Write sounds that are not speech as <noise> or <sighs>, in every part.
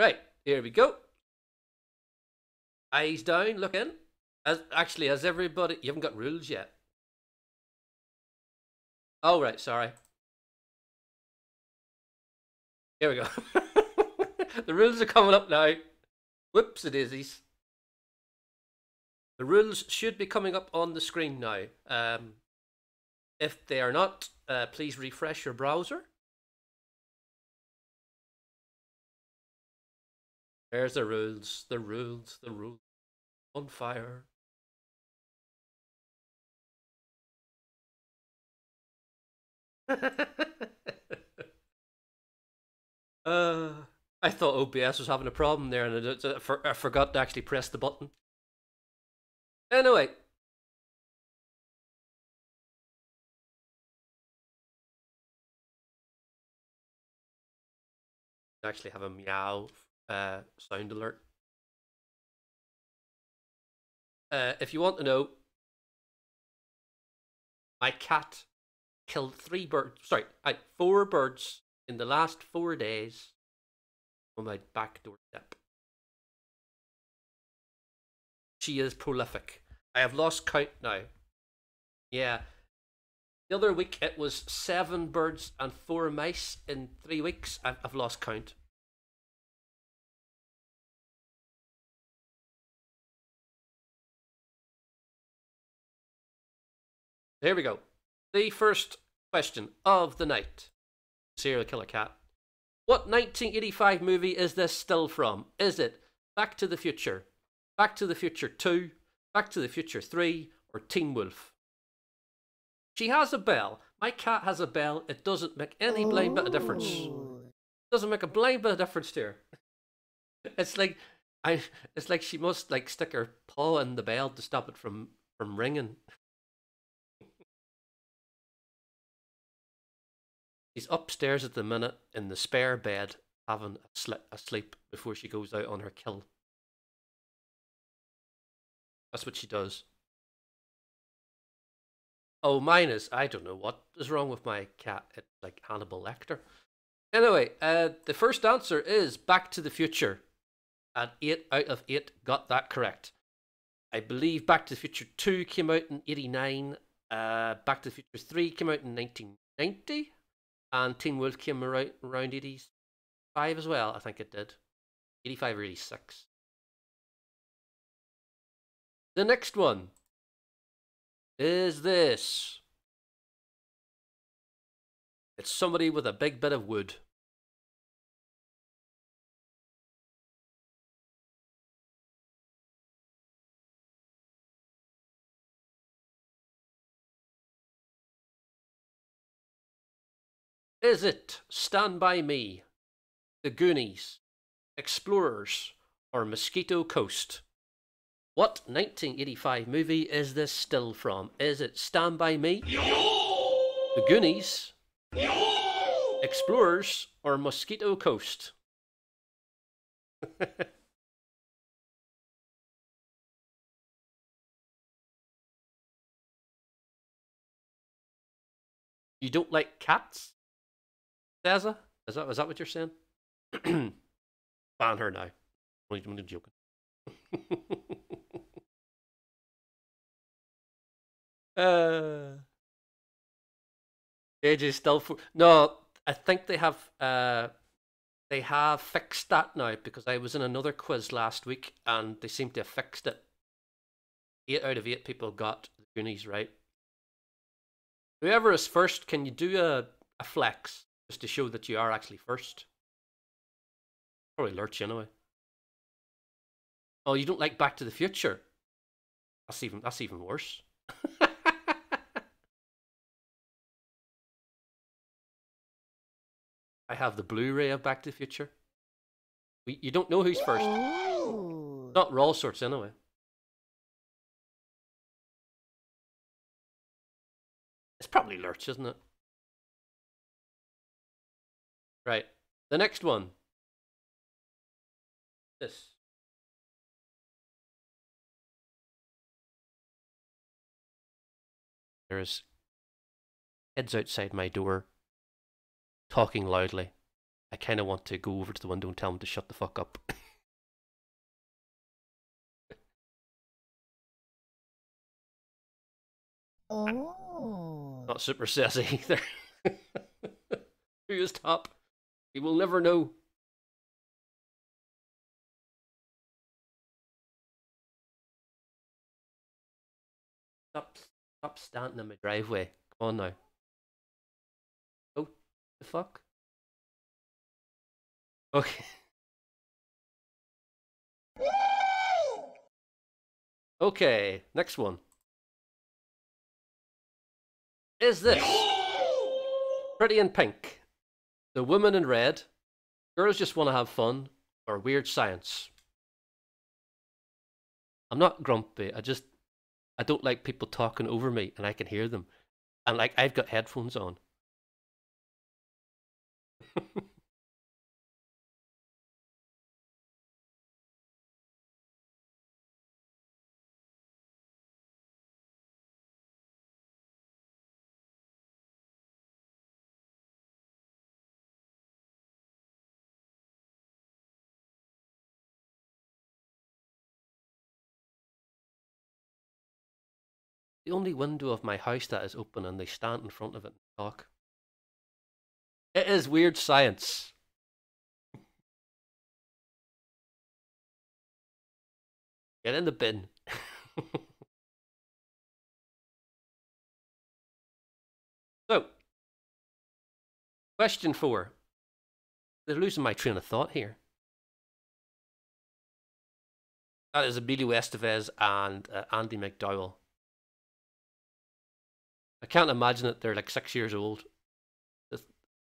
Right, here we go. Eyes down, look in. As actually, as everybody, you haven't got rules yet. Oh right, sorry. Here we go. <laughs> the rules are coming up now. Whoops, it is. The rules should be coming up on the screen now. Um, if they are not, uh, please refresh your browser. There's the rules, the rules, the rules. On fire. <laughs> uh, I thought OBS was having a problem there and I, I forgot to actually press the button. Anyway. Actually have a meow uh, sound alert. Uh, if you want to know, my cat killed three birds, sorry, I, four birds in the last four days on my back doorstep. She is prolific. I have lost count now. Yeah. The other week it was seven birds and four mice in three weeks. I've, I've lost count. Here we go. The first question of the night. Serial killer cat. What 1985 movie is this still from? Is it Back to the Future, Back to the Future 2, Back to the Future 3, or Teen Wolf? She has a bell. My cat has a bell. It doesn't make any blind bit of difference. It doesn't make a blind bit of difference to her. It's like I it's like she must like stick her paw in the bell to stop it from from ringing. She's upstairs at the minute in the spare bed, having a sleep before she goes out on her kill. That's what she does. Oh, mine is. I don't know what is wrong with my cat. It's like Hannibal Lecter. Anyway, uh, the first answer is Back to the Future. And 8 out of 8 got that correct. I believe Back to the Future 2 came out in 89. Uh, Back to the Future 3 came out in 1990 and Teen Wolf came around, around 85 as well, I think it did. 85 or 86. The next one is this. It's somebody with a big bit of wood. Is it Stand By Me, The Goonies, Explorers, or Mosquito Coast? What 1985 movie is this still from? Is it Stand By Me, The Goonies, Explorers, or Mosquito Coast? <laughs> you don't like cats? Daza? Is that, is that what you're saying? <clears throat> Ban her now. I'm only joking. <laughs> uh, AJ still for no. I think they have uh, they have fixed that now because I was in another quiz last week and they seem to have fixed it. Eight out of eight people got the Goonies right. Whoever is first, can you do a, a flex? Just to show that you are actually first. Probably lurch anyway. Oh, you don't like Back to the Future? That's even that's even worse. <laughs> I have the Blu-ray of Back to the Future. We, you don't know who's first. Ooh. Not raw sorts anyway. It's probably Lurch, isn't it? Right. The next one. This. There's heads outside my door talking loudly. I kind of want to go over to the window and tell him to shut the fuck up. <laughs> Oh. Not super sassy <laughs> either. <laughs> Who is top? We will never know. Stop, stop standing in my driveway. Come on now. Oh, the fuck? Okay. Okay, next one. Is this Pretty in Pink, The Woman in Red, Girls Just Want to Have Fun, or Weird Science? I'm not grumpy. I just I don't like people talking over me and I can hear them. And like I've got headphones on. <laughs> the only window of my house that is open and they stand in front of it and talk. It is weird science. Get in the bin. <laughs> so, question four. They're losing my train of thought here. That is Emilio Estevez and uh, Andie MacDowell. I can't imagine that they're like six years old.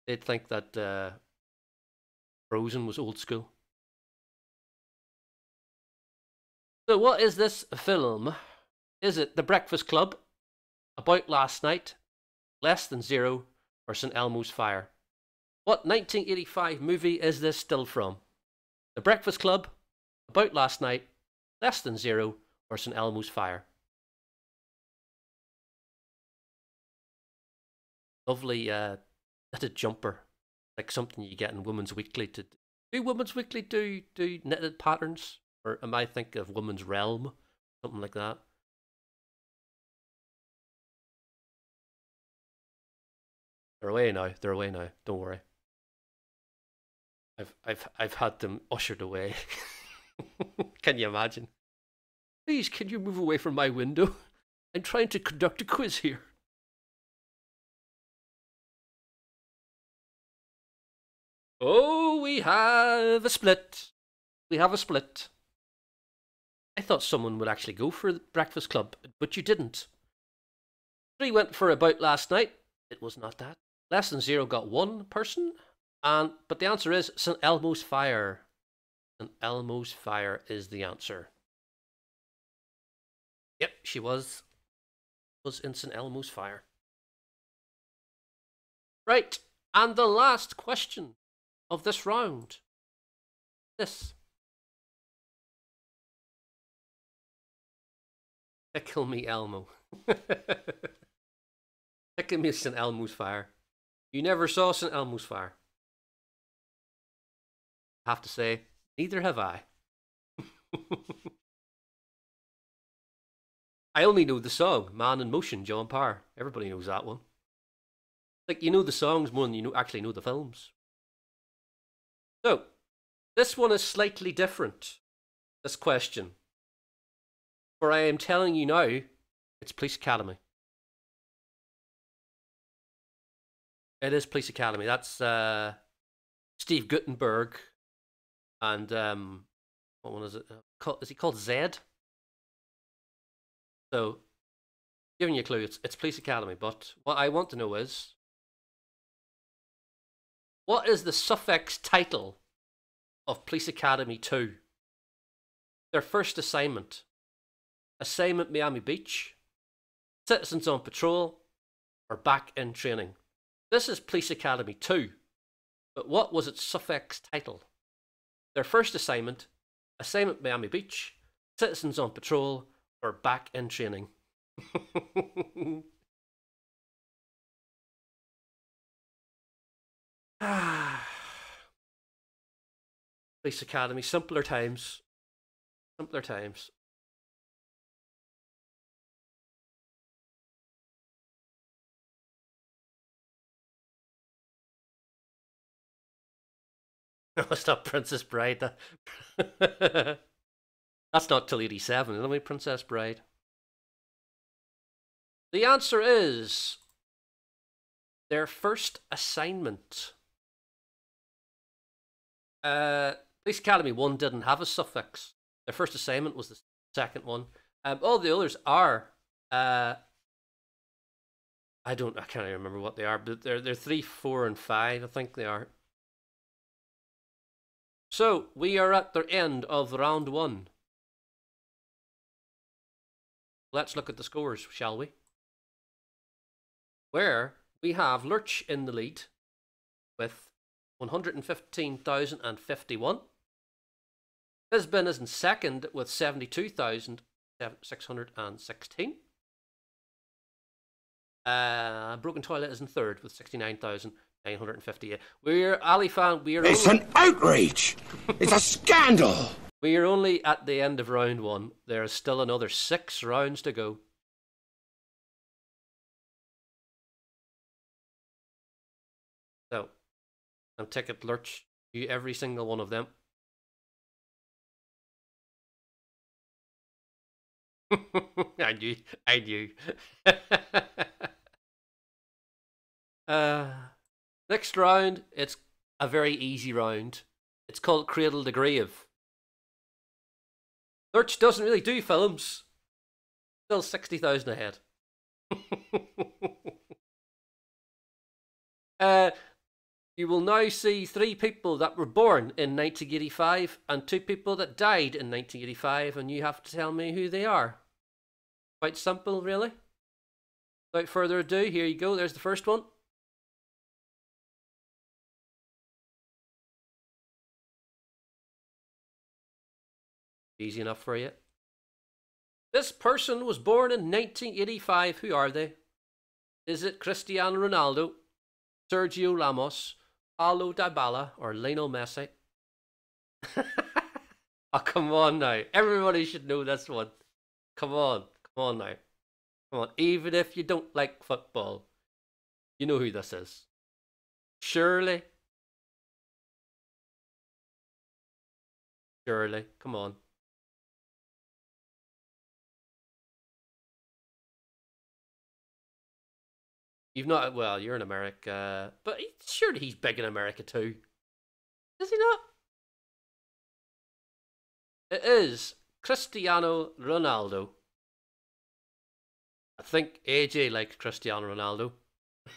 They'd think that uh, Frozen was old school. So, what is this film? Is it The Breakfast Club, About Last Night, Less Than Zero, or St. Elmo's Fire? What 1985 movie is this still from? The Breakfast Club, About Last Night, Less Than Zero, or St. Elmo's Fire? Lovely uh knitted jumper, like something you get in Women's Weekly. To do Women's Weekly do do knitted patterns, or am I thinking of Women's Realm, something like that? They're away now. They're away now. Don't worry. I've I've I've had them ushered away. <laughs> can you imagine? Please, can you move away from my window? <laughs> I'm trying to conduct a quiz here. Oh, we have a split. We have a split. I thought someone would actually go for the Breakfast Club, but you didn't. Three went for about last night. It was not that. Less than zero got one person, and but the answer is St. Elmo's Fire. St. Elmo's Fire is the answer. Yep, she was was in St. Elmo's Fire. Right, and the last question of this round. This. Tickle me, Elmo. <laughs> Tickle me, St. Elmo's Fire. You never saw St. Elmo's Fire. I have to say, neither have I. <laughs> I only know the song, Man in Motion, John Parr. Everybody knows that one. Like, you know the songs more than you know, actually know the films. So, this one is slightly different, this question. For I am telling you now, it's Police Academy. It is Police Academy. That's uh, Steve Guttenberg and um, what one is it? Is he called Zed? So, giving you a clue, it's, it's Police Academy. But what I want to know is what is the suffix title of Police Academy 2? Their first assignment. Assignment Miami Beach, Citizens on Patrol, or back in training. This is Police Academy 2, but what was its suffix title? Their first assignment, Assignment Miami Beach, Citizens on Patrol, or back in training. <laughs> <sighs> Police Academy, simpler times. Simpler times. No, it's not Princess Bride. that- <laughs> That's not till 87. Let me Princess Bride. The answer is their first assignment. Uh, Police Academy 1 didn't have a suffix. Their first assignment was the second one. Um, all the others are. Uh, I don't. I can't even remember what they are, but they're they're three, four, and five. I think they are. So we are at the end of round one. Let's look at the scores, shall we? Where we have Lurch in the lead with 115,051. Lisbon is in second with 72,616. Uh, Broken Toilet is in third with 69,958. We're Ali fan. We are It's only, an outrage! It's a scandal! <laughs> we are only at the end of round one. There is still another six rounds to go. I'm taking Lurch. You every single one of them. <laughs> I knew. I knew. <laughs> uh, next round, it's a very easy round. It's called Cradle to Grave. Lurch doesn't really do films. Still 60,000 ahead. <laughs> uh, you will now see three people that were born in 1985 and two people that died in 1985, and you have to tell me who they are. Quite simple, really. Without further ado, here you go. There's the first one. Easy enough for you. This person was born in 1985. Who are they? Is it Cristiano Ronaldo, Sergio Ramos, Paulo Dybala, or Lionel Messi? <laughs> oh, come on now. Everybody should know this one. Come on. Come on now. Come on. Even if you don't like football, you know who this is. Surely. Surely. Come on. You've not. Well, you're in America, but he- surely he's big in America too. Is he not? It is Cristiano Ronaldo. I think AJ likes Cristiano Ronaldo. <laughs>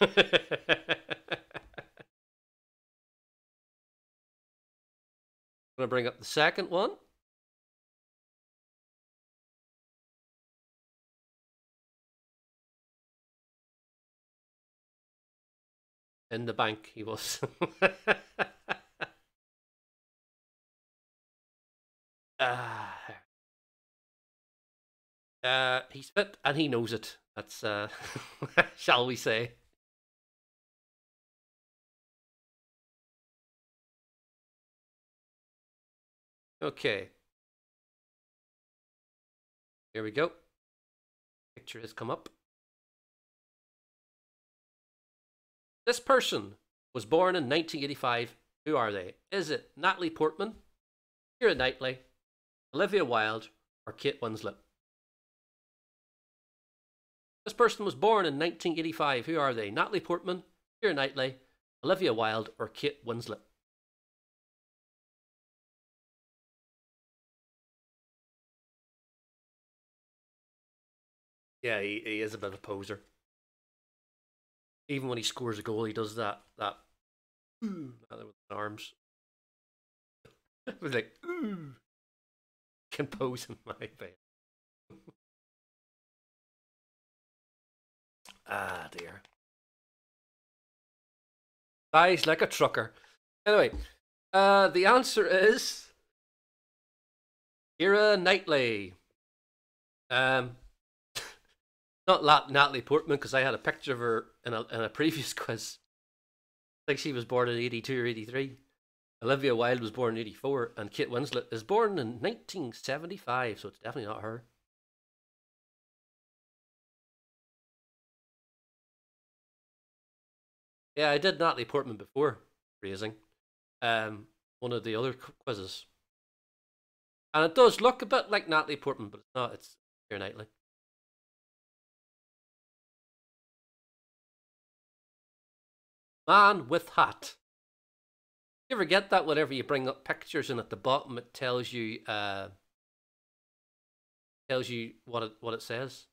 gonna bring up the second one. In the bank, he was. <laughs> Ah. uh, he's fit and he knows it. That's, uh, <laughs> shall we say. Okay. Here we go. Picture has come up. This person was born in 1985. Who are they? Is it Natalie Portman, Keira Knightley, Olivia Wilde, or Kate Winslet? This person was born in 1985. Who are they? Natalie Portman, Keira Knightley, Olivia Wilde, or Kate Winslet? Yeah, he, he is a bit of a poser. Even when he scores a goal, he does that that "Ooh," <laughs> with his arms. It was like ooh, pose in my bed. <laughs> ah dear. Dies like a trucker. Anyway, uh, the answer is Keira Knightley. Um, not Natalie Portman because I had a picture of her in a in a <laughs> previous quiz. I think she was born in eighty two or eighty three. Olivia Wilde was born in 84 and Kate Winslet is born in 1975, so it's definitely not her. Yeah, I did Natalie Portman before, raising um, one of the other quizzes. And it does look a bit like Natalie Portman, but it's not. It's Keira Knightley. Man with hat. You ever get that whenever you bring up pictures and at the bottom it tells you uh tells you what it what it says?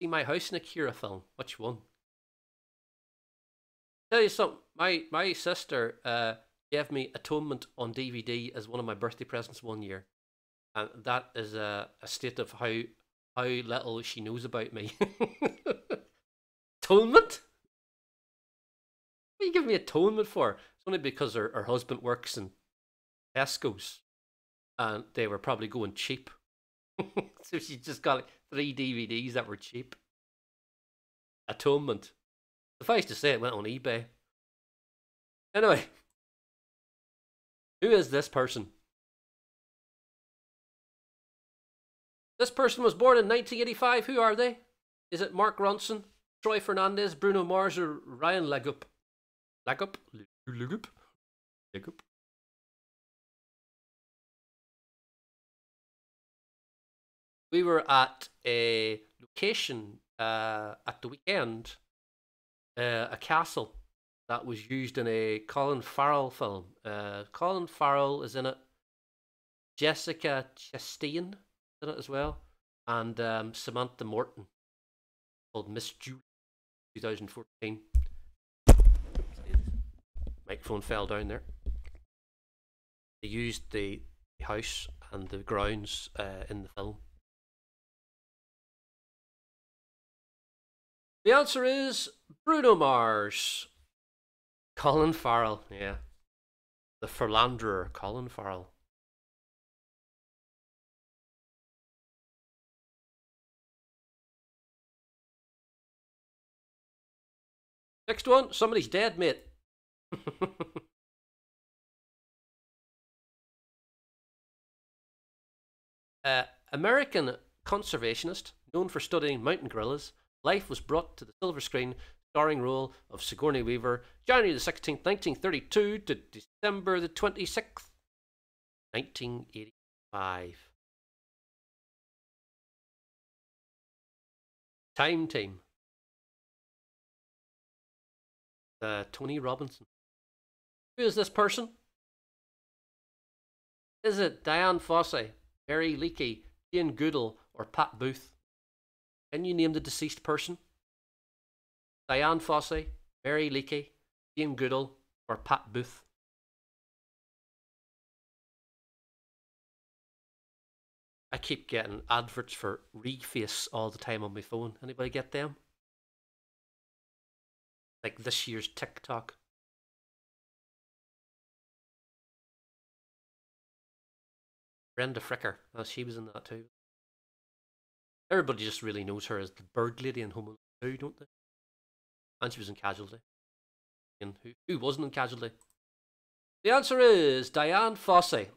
See my house in a film. Which one? Tell you something. My my sister uh gave me Atonement on DVD as one of my birthday presents one year, and that is a, a state of how how little she knows about me. <laughs> Atonement? What are you giving me atonement for? It's only because her, her husband works in Tesco's, and they were probably going cheap. <laughs> so she just got like three DVDs that were cheap. Atonement. Suffice to say, it went on eBay. Anyway, who is this person? This person was born in 1985. Who are they? Is it Mark Ronson, Troy Fernandez, Bruno Mars, or Ryan Legup? Legup? Legup? We were at a location uh, at the weekend, uh, a castle that was used in a Colin Farrell film. Uh, Colin Farrell is in it. Jessica Chastain is in it as well, and um, Samantha Morton called Miss Julie, 2014. Microphone fell down there. They used the house and the grounds uh, in the film. The answer is Bruno Mars. Colin Farrell, yeah. The Philanderer, Colin Farrell. Next one, somebody's dead, mate. <laughs> uh, American conservationist, known for studying mountain gorillas, life was brought to the silver screen, starring role of Sigourney Weaver, January the 16th, 1932 to December the 26th, 1985. Time Team. Uh, Tony Robinson. Who is this person? Is it Dian Fossey, Barry Leakey, Jane Goodall, or Pat Booth? Can you name the deceased person? Dian Fossey, Barry Leakey, Jane Goodall, or Pat Booth? I keep getting adverts for Reface all the time on my phone. Anybody get them? Like this year's TikTok. Brenda Fricker. Oh, she was in that too. Everybody just really knows her as the bird lady in Home Alone 2, don't they? And she was in Casualty. And who, who wasn't in Casualty? The answer is Dian Fossey.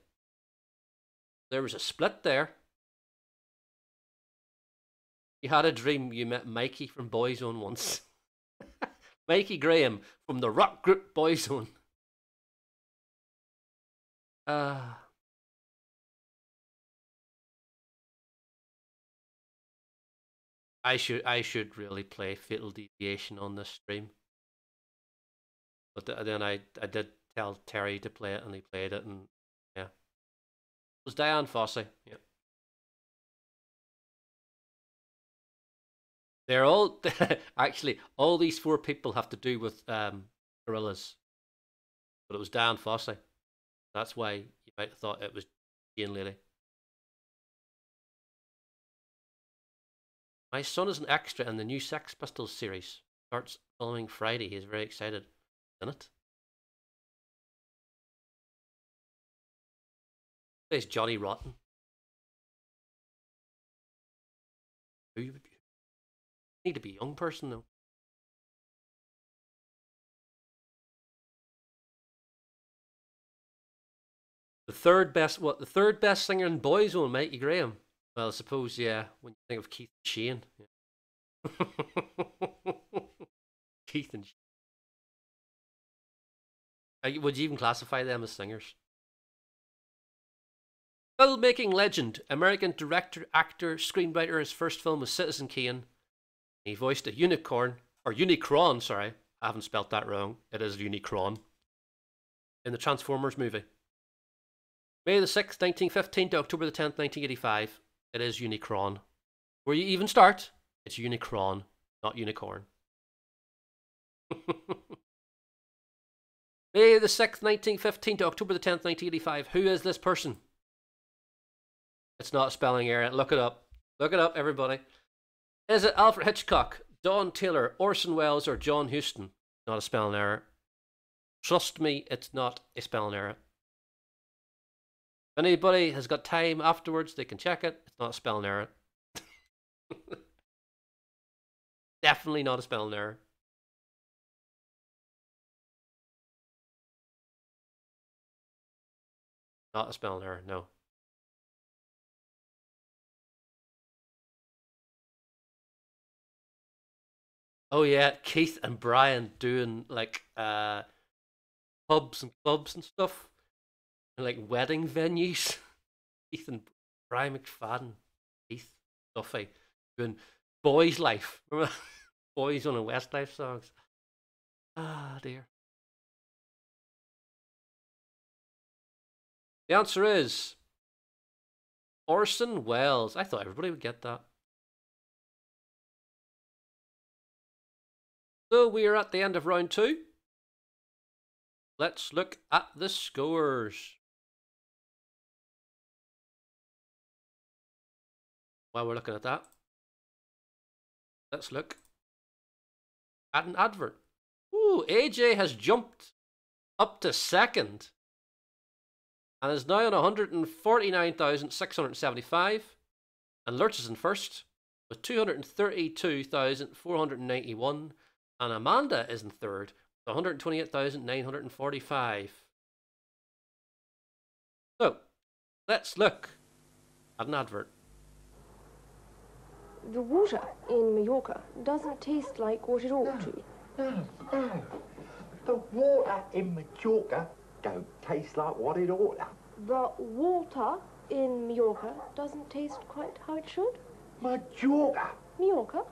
There was a split there. You had a dream you met Mikey from Boys Boyzone once. <laughs> Mikey Graham from the rock group Boyzone. Uh, I should I should really play Fatal Deviation on this stream. But th- then I I did tell Terry to play it and he played it and yeah. It was Dian Fossey. Yeah. They're all <laughs> actually all these four people have to do with um gorillas. But it was Dan Fossey. That's why you might have thought it was Jane Lady. My son is an extra in the new Sex Pistols series. Starts filming Friday. He's very excited. Isn't it? Plays Johnny Rotten. Who you Need to be young person though. The third best, what the third best singer in boys Boyzone, Mikey Graham. Well, I suppose yeah. When you think of Keith and Shane, yeah. <laughs> Keith and Shane. Would you even classify them as singers? Filmmaking legend, American director, actor, screenwriter. His first film was Citizen Kane. He voiced a unicorn, or Unicron, sorry. I haven't spelt that wrong. It is Unicron. In the Transformers movie. May the 6th, 1915 to October the 10th, 1985. It is Unicron. Where you even start, it's Unicron, not Unicorn. <laughs> May the 6th, 1915 to October the 10th, 1985. Who is this person? It's not spelling error. Look it up. Look it up, everybody. Is it Alfred Hitchcock, Don Taylor, Orson Welles, or John Huston? Not a spelling error. Trust me, it's not a spelling error. If anybody has got time afterwards, they can check it. It's not a spelling error. <laughs> Definitely not a spelling error. Not a spelling error, no. Oh yeah, Keith and Brian doing like uh pubs and clubs and stuff. And like wedding venues. <laughs> Keith and Brian McFadden. Keith Duffy doing Boyzlife. Remember <laughs> Boyzone the Westlife songs? Ah dear. The answer is Orson Welles. I thought everybody would get that. So we are at the end of round two. Let's look at the scores. While we're looking at that, let's look at an advert. Ooh, AJ has jumped up to second and is now on 149,675. And Lurch is in first with 232,491. And Amanda is in third 128,945. So, let's look at an advert. The water in Mallorca doesn't taste like what it ought to. No, no. The water in Majorca don't taste like what it ought to. The water in Mallorca doesn't taste quite how it should. Majorca! Mallorca?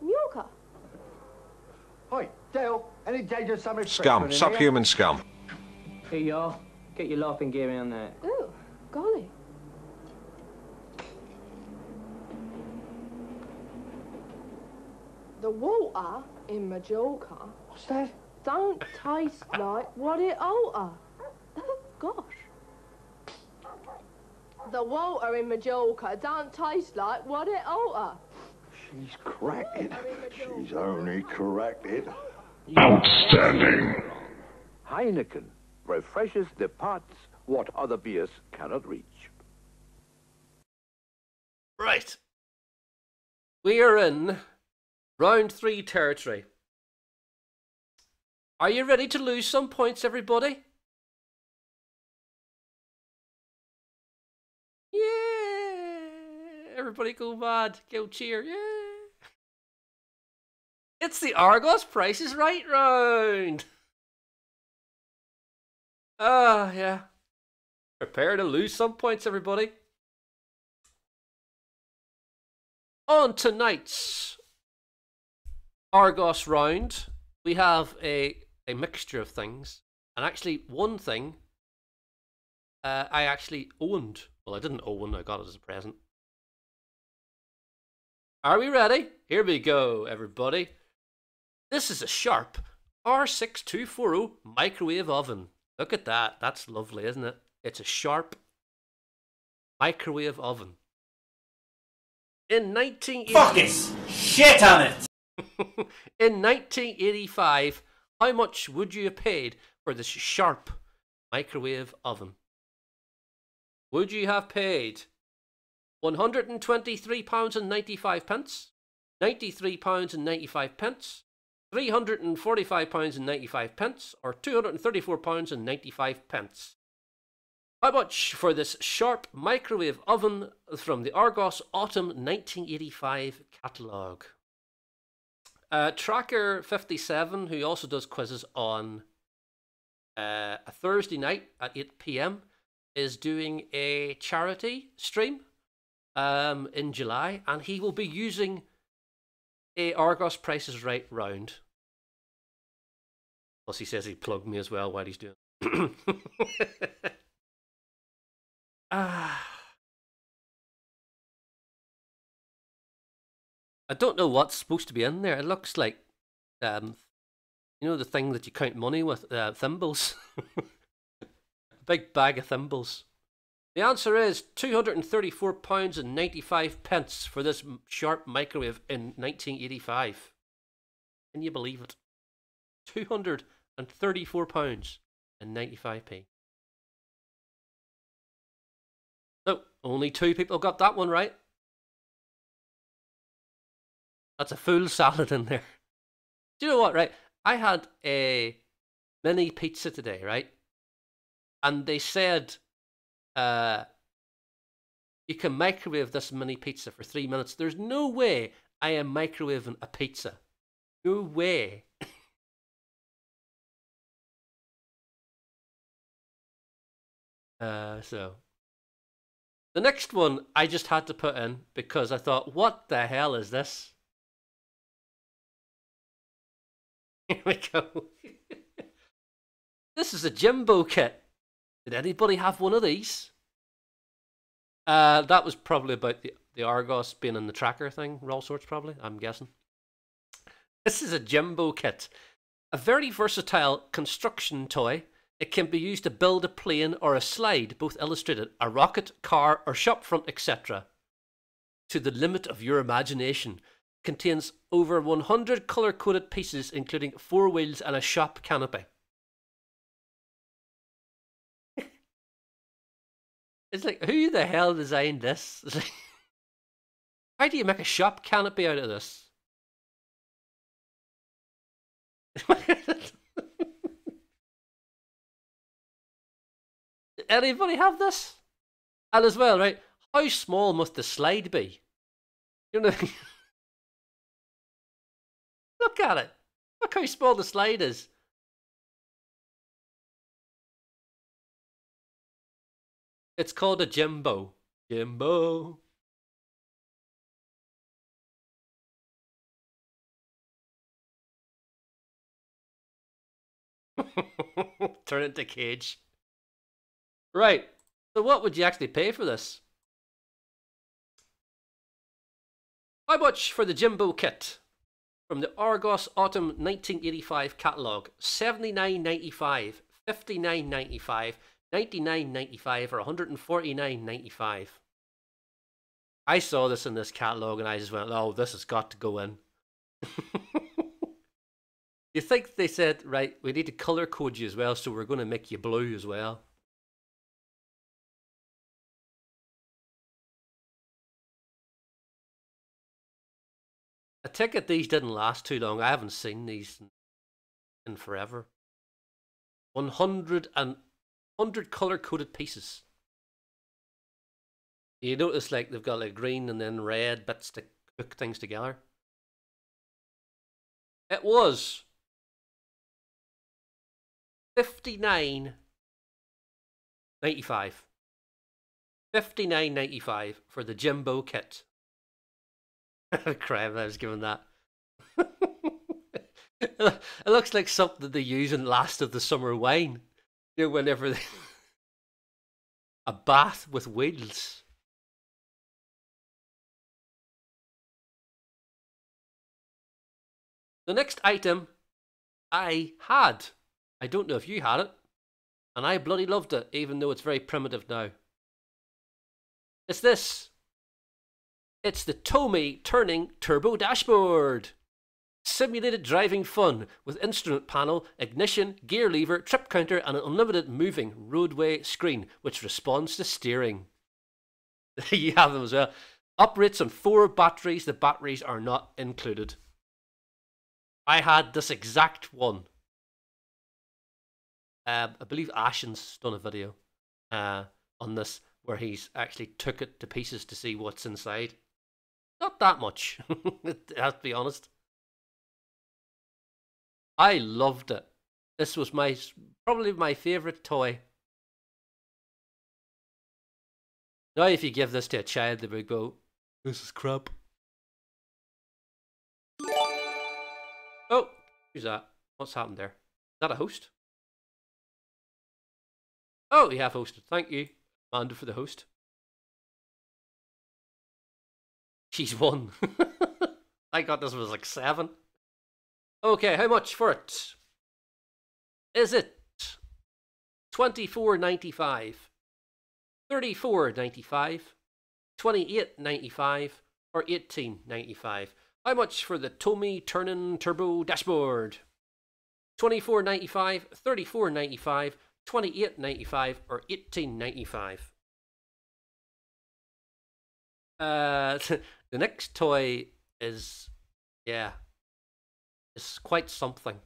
Majorca! Mallorca? Hi, Dale, any change of some Scum, subhuman scum. Here you are. Get your laughing gear in there. Oh, golly. The water in Majorca What's that? don't taste like what it ought to. Gosh. The water in Majorca don't taste like what it ought She's cracking. She's only cracked it. Outstanding. Heineken refreshes the parts what other beers cannot reach. Right. We are in round three territory. Are you ready to lose some points, everybody? Yeah! Everybody go mad. Go cheer. Yeah! It's the Argos Price is Right round! Ah, yeah. Prepare to lose some points, everybody. On tonight's Argos round, we have a, a mixture of things. And actually, one thing uh, I actually owned. Well, I didn't own, I got it as a present. Are we ready? Here we go, everybody. This is a Sharp R6240 microwave oven. Look at that. That's lovely, isn't it? It's a Sharp microwave oven. In 1980 Fuck it! Shit on it! <laughs> In 1985, how much would you have paid for this Sharp microwave oven? Would you have paid £123.95, pence, £93.95, pence, three hundred and forty-five pounds and ninety-five pence, or two hundred and thirty-four pounds and ninety-five pence. How much for this sharp microwave oven from the Argos Autumn 1985 catalogue? Uh, Tracker 57, who also does quizzes on uh, a Thursday night at 8 pm, is doing a charity stream um, in July, and he will be using a Argos Prices Right round. Plus, he says he plugged me as well while he's doing. Ah. <clears throat> <sighs> I don't know what's supposed to be in there. It looks like, um, you know, the thing that you count money with, uh, thimbles. <laughs> A big bag of thimbles. The answer is two hundred and thirty-four pounds and ninety-five pence for this sharp microwave in nineteen eighty-five. Can you believe it? Two hundred and thirty-four pounds and ninety-five p. So only two people got that one right. That's a full <laughs> salad in there. Do you know what, right? I had a mini pizza today, right? And they said uh, you can microwave this mini pizza for three minutes. There's no way I am microwaving a pizza. No way. Uh, so the next one I just had to put in because I thought, what the hell is this? <laughs> Here we go. <laughs> this is a Jimbo kit. Did anybody have one of these? Uh, that was probably about the, the Argos being in the tracker thing. All sorts, probably, I'm guessing. This is a Jimbo kit. A very versatile construction toy. It can be used to build a plane or a slide, both illustrated, a rocket, car, or shopfront, etc. To the limit of your imagination. Contains over 100 colour coded pieces, including four wheels and a shop canopy. <laughs> It's like, who the hell designed this? <laughs> How do you make a shop canopy out of this? <laughs> Anybody have this? And as well, right? How small must the slide be? You know, <laughs> look at it. Look how small the slide is. It's called a Jimbo. Jimbo. <laughs> Turn it to cage. Right. So what would you actually pay for this? How much for the Jimbo kit? From the Argos Autumn 1985 catalogue. 79.95, 59.95, 99.95 or 149.95. I saw this in this catalogue and I just went, "Oh, this has got to go in." <laughs> you think they said, "Right, we need to color code you as well, so we're going to make you blue as well." Take it these didn't last too long. I haven't seen these in, forever. 100 and 100 color coded pieces. You notice like they've got like green and then red bits to hook things together. It was 59 95 59 95 for the Jimbo kit. <laughs> Crap, I was given that. <laughs> it looks like something they use in Last of the Summer Wine. You know, whenever they... <laughs> a bath with wheels. The next item I had. I don't know if you had it. And I bloody loved it, even though it's very primitive now. It's this. It's the Tomy Turning Turbo Dashboard. Simulated driving fun with instrument panel, ignition, gear lever, trip counter, and an unlimited moving roadway screen which responds to steering. <laughs> you have them as well. Operates on four batteries. The batteries are not included. I had this exact one. Uh, I believe Ashen's done a video uh, on this where he's actually took it to pieces to see what's inside. Not that much, I have to be honest. I loved it. This was my probably my favorite toy. Now, if you give this to a child, they would go, "This is crap." Oh, who's that? What's happened there? Is that a host? Oh, you have hosted. Thank you, Amanda, for the host. She's won. <laughs> I got this was like seven. Okay, how much for it? Is it twenty four ninety five, thirty four ninety five, twenty eight ninety five, or eighteen ninety five? How much for the Tomy Turnin Turbo Dashboard? Twenty four ninety five, thirty four ninety five, twenty eight ninety five, or eighteen ninety five? Uh, <laughs> the next toy is, yeah, it's quite something.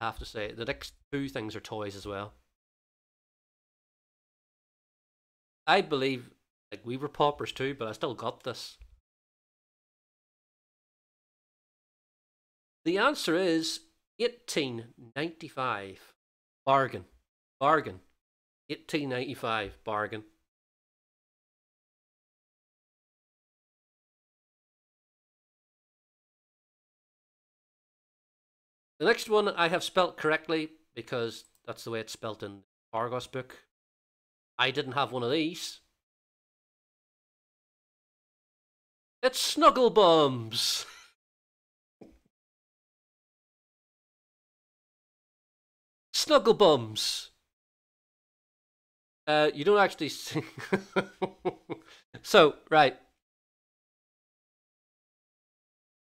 I have to say. The next two things are toys as well. I believe, like, we were paupers too, but I still got this. The answer is 1895. Bargain. Bargain. 1895. Bargain. The next one I have spelt correctly because that's the way it's spelt in Argos book. I didn't have one of these. It's Snuggle Bumms. <laughs> Snuggle. Uh, you don't actually <laughs> see. so, right.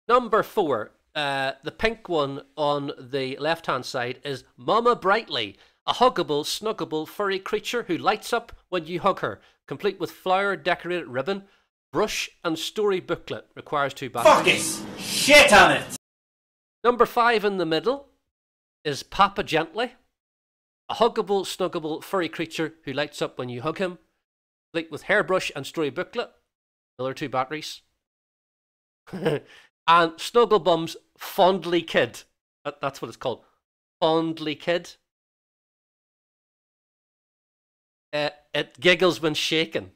Number four uh, the pink one on the left hand side is Mama Brightly, a huggable, snuggable, furry creature who lights up when you hug her, complete with flower decorated ribbon, brush, and story booklet. Requires two batteries. Focus! Shit on it! Number five in the middle is Papa Gently, a huggable, snuggable, furry creature who lights up when you hug him, complete with hairbrush and story booklet. Another two batteries. <laughs> and Snugglebumm's Fondly Kid. That's what it's called. Fondly Kid. Uh, it giggles when shaken.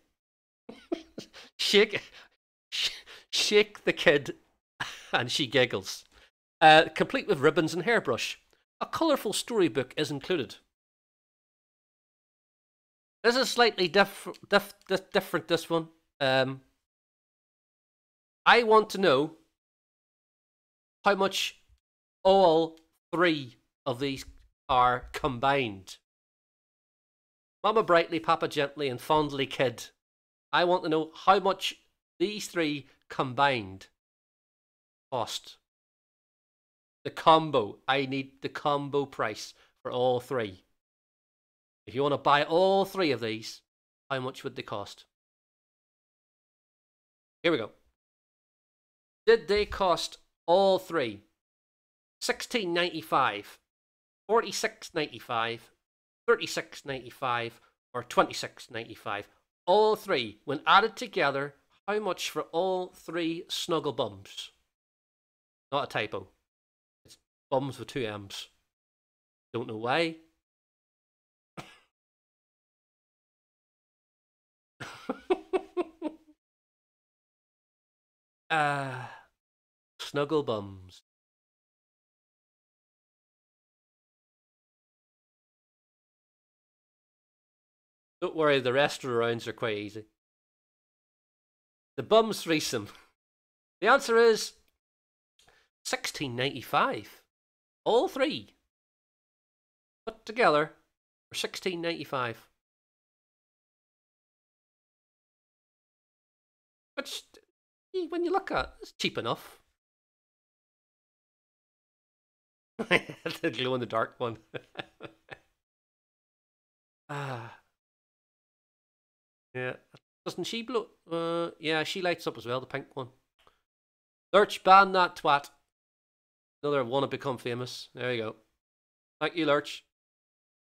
<laughs> shake, sh- shake the kid, <laughs> and she giggles. Uh, complete with ribbons and hairbrush. A colourful storybook is included. This is slightly diff- diff- diff- different. This one. Um, I want to know how much all three of these are combined. Mama Brightly, Papa Gently, and Fondly Kid. I want to know how much these three combined cost. The combo. I need the combo price for all three. If you want to buy all three of these, how much would they cost? Here we go. Did they cost all three? 1695, 4695, 3695, or 2695. All three, when added together, how much for all three snuggle bums? Not a typo. It's bums with two M's. Don't know why. <laughs> uh, snuggle bums. Don't worry, the rest of the rounds are quite easy. The bums threesome. The answer is 1695. All three put together for 1695. Which, when you look at, it, it's cheap enough. <laughs> the glow in the dark one. <laughs> ah. Yeah. Doesn't she blow? Uh, yeah, she lights up as well, the pink one. Lurch, ban that twat. Another one to become famous. There you go. Thank you, Lurch.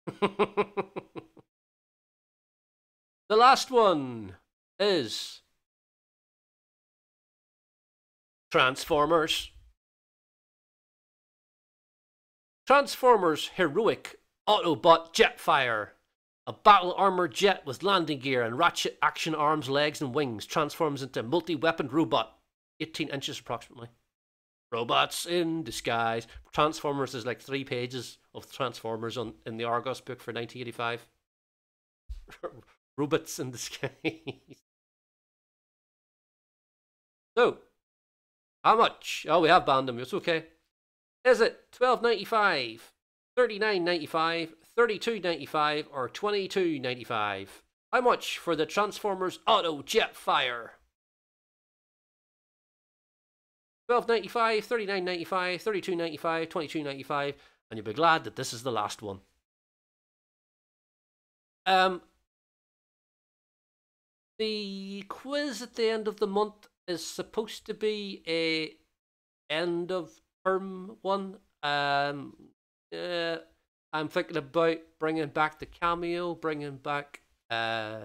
<laughs> the last one is Transformers. Transformers Heroic Autobot Jetfire. A battle armored jet with landing gear and ratchet action arms, legs, and wings transforms into a multi weaponed robot, 18 inches approximately. Robots in disguise. Transformers is like three pages of Transformers on in the Argos book for 1985. <laughs> Robots in disguise. <laughs> so, how much? Oh, we have banned them. It's okay. Is it twelve ninety five, thirty nine ninety five, thirty two ninety five, or twenty two ninety five? How much for the Transformers Auto Jetfire? Twelve ninety five, thirty nine ninety five, thirty two ninety five, twenty two ninety five, and you'll be glad that this is the last one. Um, the quiz at the end of the month is supposed to be a end of term one. Um, uh, I'm thinking about bringing back the cameo, bringing back uh,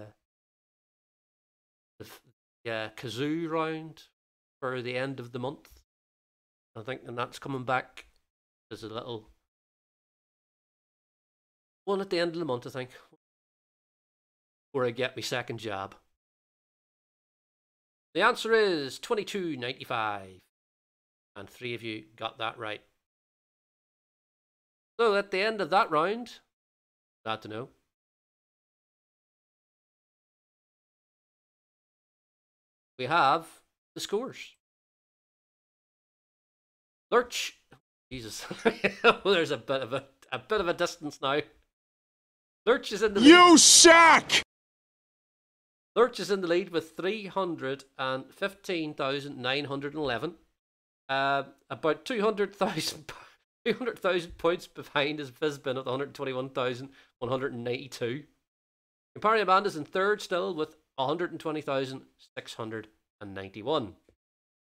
the yeah kazoo round for the end of the month. I think, and that's coming back as a little one at the end of the month. I think, where I get my second job. The answer is twenty two ninety five, and three of you got that right. So at the end of that round, glad to know. We have the scores. Lurch, Jesus, <laughs> there's a bit of a a bit of a distance now. Lurch is in the lead. You suck! Lurch is in the lead with 315,911. Uh, about 200,000 <laughs> 200,000 points behind is Fizbin at 121,192. Imperial Band is in third still with 120,691.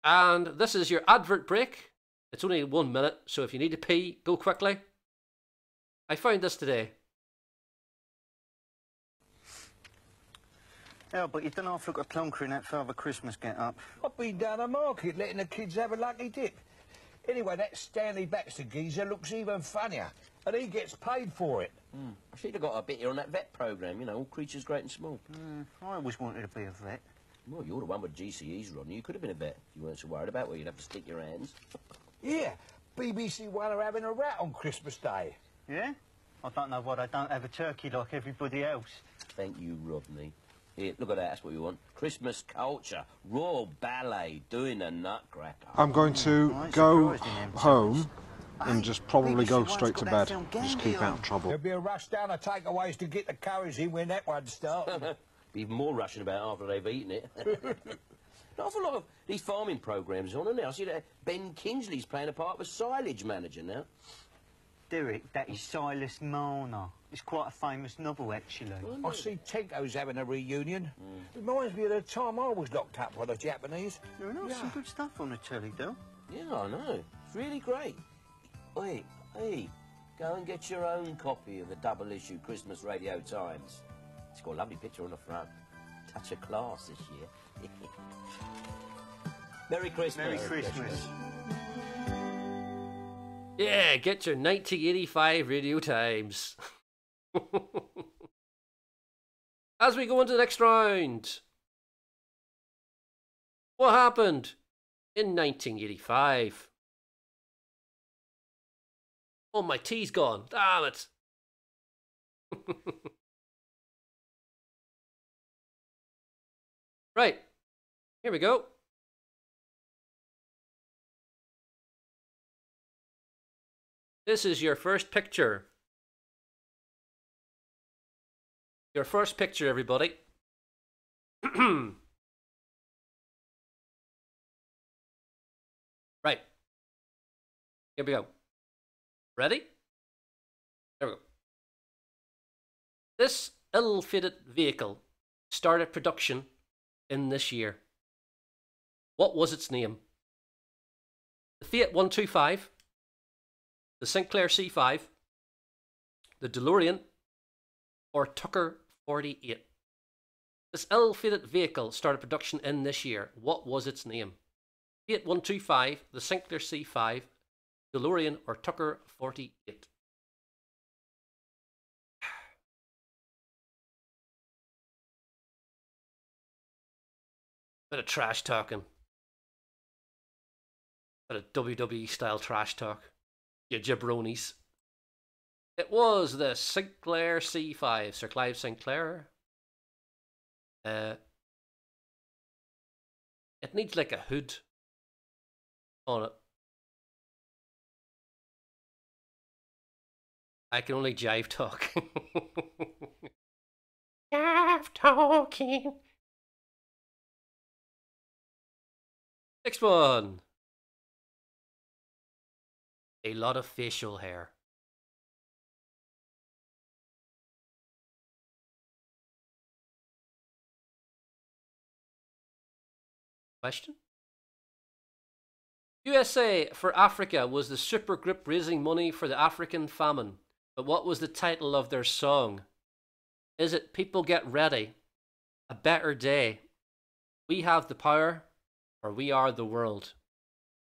And this is your advert break. It's only one minute, so if you need to pee, go quickly. I found this today. Yeah, but you don't know if I've got clunkering that Father Christmas get up. I've been down the market letting the kids have a lucky dip. Anyway, that Stanley Baxter geezer looks even funnier, and he gets paid for it. Mm. I should have got a bit here on that vet programme, you know, all creatures great and small. Mm, I always wanted to be a vet. Well, you're the one with GCE's, Rodney. You could have been a vet if you weren't so worried about where you'd have to stick your hands. Yeah, BBC One are having a rat on Christmas Day. Yeah? I don't know what, I don't have a turkey like everybody else. Thank you, Rodney. Here, look at that, that's what we want. Christmas culture, Royal Ballet, doing a nutcracker. I'm going to mm, go home and just probably go straight to bed. Just keep out of trouble. There'll be a rush down the takeaways to get the curries in when that one starts. <laughs> even more rushing about after they've eaten it. <laughs> An awful lot of these farming programmes on, and I see that Ben Kingsley's playing a part of a silage manager now. Derek, that is Silas Marner. It's quite a famous novel, actually. Oh, I see Tenko's having a reunion. Hmm. Reminds me of the time I was locked up by the Japanese. There are some good stuff on the telly, though. Yeah, I know. It's really great. Wait, hey, go and get your own copy of the double issue Christmas Radio Times. It's got a lovely picture on the front. Touch of class this year. <laughs> Merry Christmas. Merry Christmas. Yeah, get your 1985 Radio Times. <laughs> <laughs> As we go into the next round, what happened in 1985? Oh, my tea's gone. Damn it. <laughs> right. Here we go. This is your first picture. Your first picture, everybody. <clears throat> right. Here we go. Ready? There we go. This ill fitted vehicle started production in this year. What was its name? The Fiat 125, the Sinclair C5, the DeLorean, or Tucker 48? This ill-fated vehicle started production in this year. What was its name? 8125, the Sinclair C5, DeLorean, or Tucker 48? <sighs> Bit of trash talking. Bit of WWE style trash talk. You jabronis. It was the Sinclair C5, Sir Clive Sinclair. Uh, it needs like a hood on it. I can only jive talk. <laughs> jive talking. Next one. A lot of facial hair. Question? USA for Africa was the supergroup raising money for the African famine. But what was the title of their song? Is it People Get Ready? A Better Day? We Have the Power? Or We Are the World?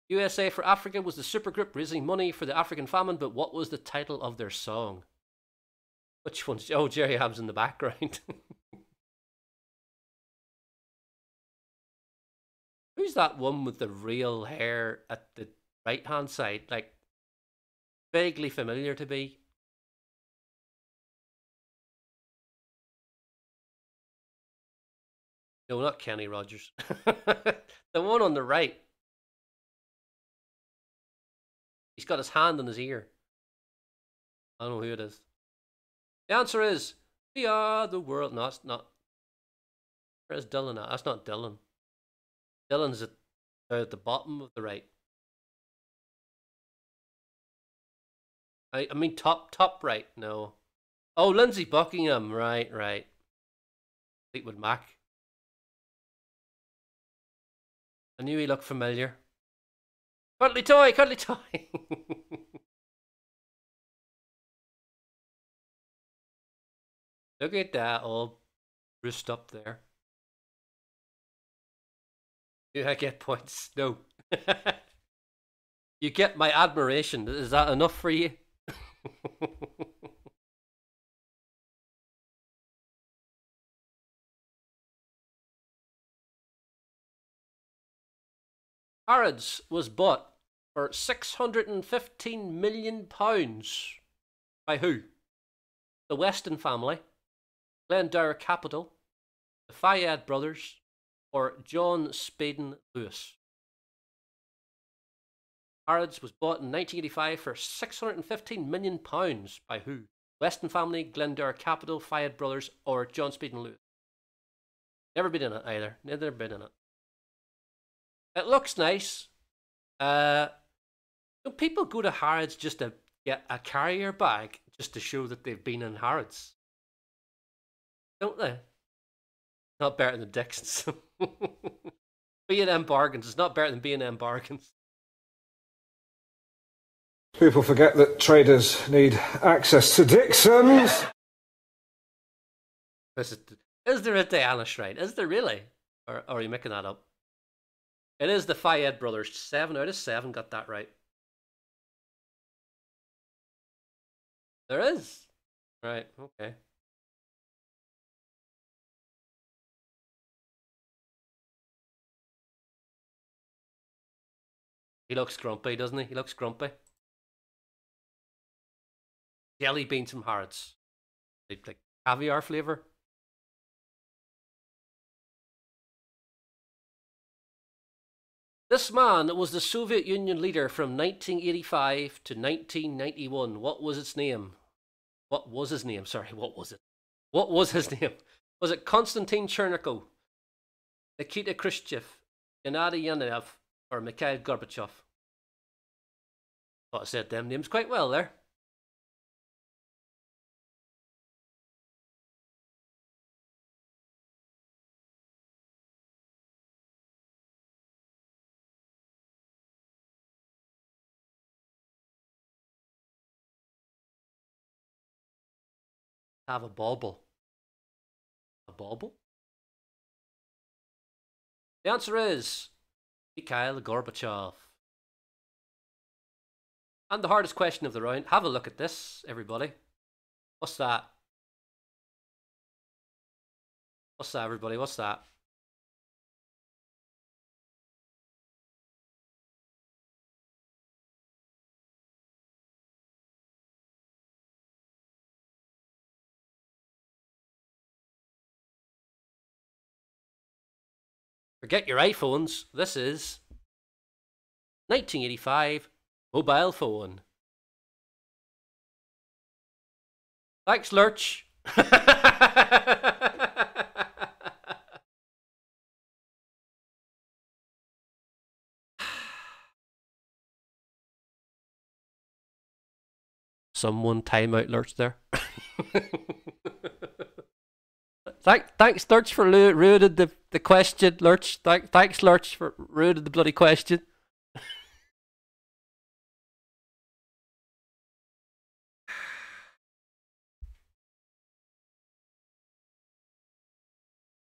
USA for Africa was the supergroup raising money for the African famine, but what was the title of their song? Which one's. Oh, Jerry Hab's in the background. <laughs> Who's that one with the real hair at the right hand side? Like, vaguely familiar to me. No, not Kenny Rogers. <laughs> the one on the right. He's got his hand on his ear. I don't know who it is. The answer is We Are the World. No, it's not. Where's Dylan at? That's not Dylan. Dylan's at, at the bottom of the right. I, I mean top top right. No. Oh, Lindsey Buckingham. Right, right. Fleetwood Mac. I knew he looked familiar. Cuddly toy, cuddly <laughs> toy. Look at that all roost up there. Do I get points? No. <laughs> you get my admiration. Is that enough for you? <laughs> Harrods was bought for £615 million. By who? The Weston family, Glendower Capital, the Fayed brothers, or John Spedan Lewis. Harrods was bought in 1985 for £615 million. By who? Weston family, Glendower Capital, Fayed brothers, or John Spedan Lewis. Never been in it either. Never been in it. It looks nice. Uh, people go to Harrods just to get a carrier bag just to show that they've been in Harrods, don't they? Not better than Dixon's. <laughs> B&M bargains is not better than B&M bargains. People forget that traders need access to Dixon's. Is, is there a Diana shrine? Is there really? Or, or are you making that up? It is the Fayed brothers. Seven out of seven got that right. There is. Right, okay. He looks grumpy, doesn't he? He looks grumpy. Jelly beans from Harrods. Like caviar flavour. This man was the Soviet Union leader from 1985 to 1991. What was its name? What was his name? Sorry, what was it? What was his <laughs> name? Was it Konstantin Chernenko, Nikita Khrushchev, Gennady Yanayev, or Mikhail Gorbachev. Thought I said them names quite well there. Have a bauble. A bauble? The answer is Mikhail Gorbachev. And the hardest question of the round. Have a look at this, everybody. What's that? What's that, everybody? What's that? Forget your iPhones. This is 1985 mobile phone. Thanks, Lurch. <laughs> Someone time out Lurch there. <laughs> Thank, thanks, Lurch, for ruining the, the question, Lurch. Thank, thanks, Lurch, for ruining the bloody question.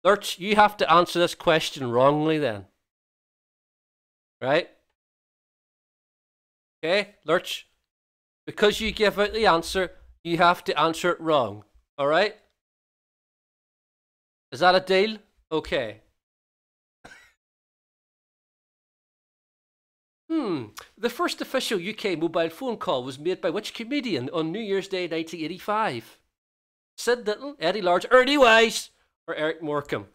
Lurch, you have to answer this question wrongly then. Right? Okay, Lurch? Because you give out the answer, you have to answer it wrong. Alright? Is that a deal? Okay. Hmm. The first official UK mobile phone call was made by which comedian on New Year's Day 1985? Sid Little, Eddie Large, Ernie Wise, or Eric Morecambe?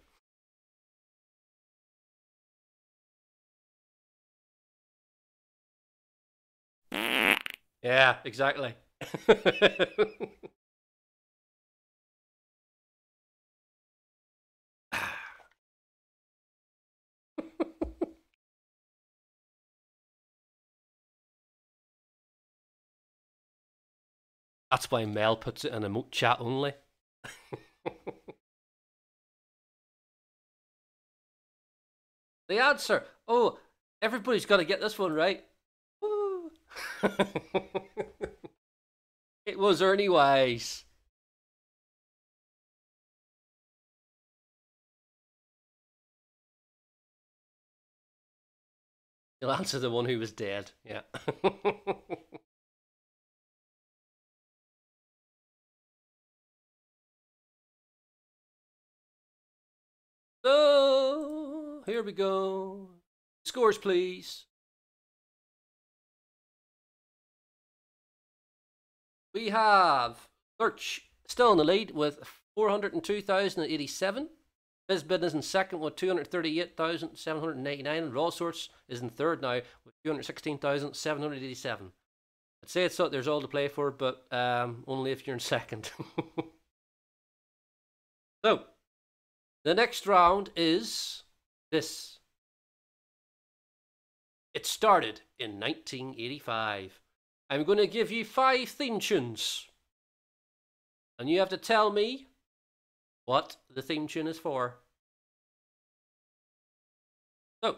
Yeah, exactly. <laughs> That's why Mel puts it in emote chat only. <laughs> the answer. Oh, everybody's got to get this one right. <laughs> It was Ernie Wise. He'll answer the one who was dead. Yeah. <laughs> So here we go. Scores, please. We have Lurch still in the lead with 402,087. Biz Business in second with 238,799. And Raw is in third now with 216,787. I'd say it's there's all to play for, but um, only if you're in second. <laughs> so, the next round is this. It started in 1985. I'm going to give you five theme tunes. And you have to tell me what the theme tune is for. So,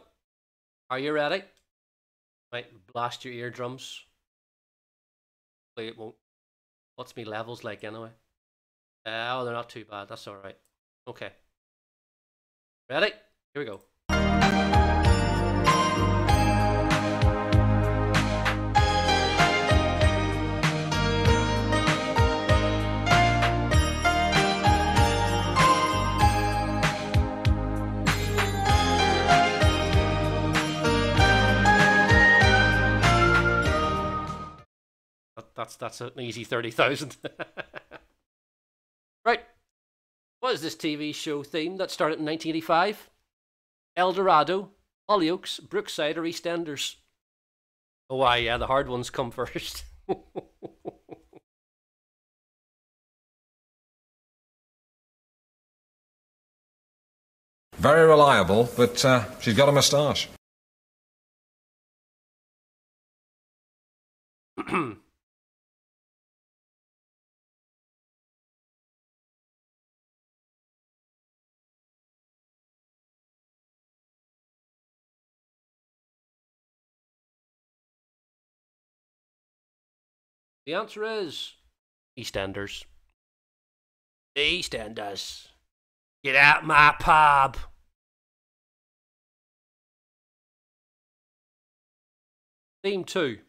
are you ready? Might blast your eardrums. Hopefully it won't. What's me levels like anyway? Uh, oh, they're not too bad. That's alright. Okay. Ready? Here we go. That- That's that's an easy thirty thousand. <laughs> What is this TV show theme that started in 1985? Eldorado, Hollyoaks, Brookside, or EastEnders? Oh, why? Yeah, the hard ones come <laughs> first. Very reliable, but uh, she's got a moustache. The answer is EastEnders. EastEnders. Get out my pub. Theme two.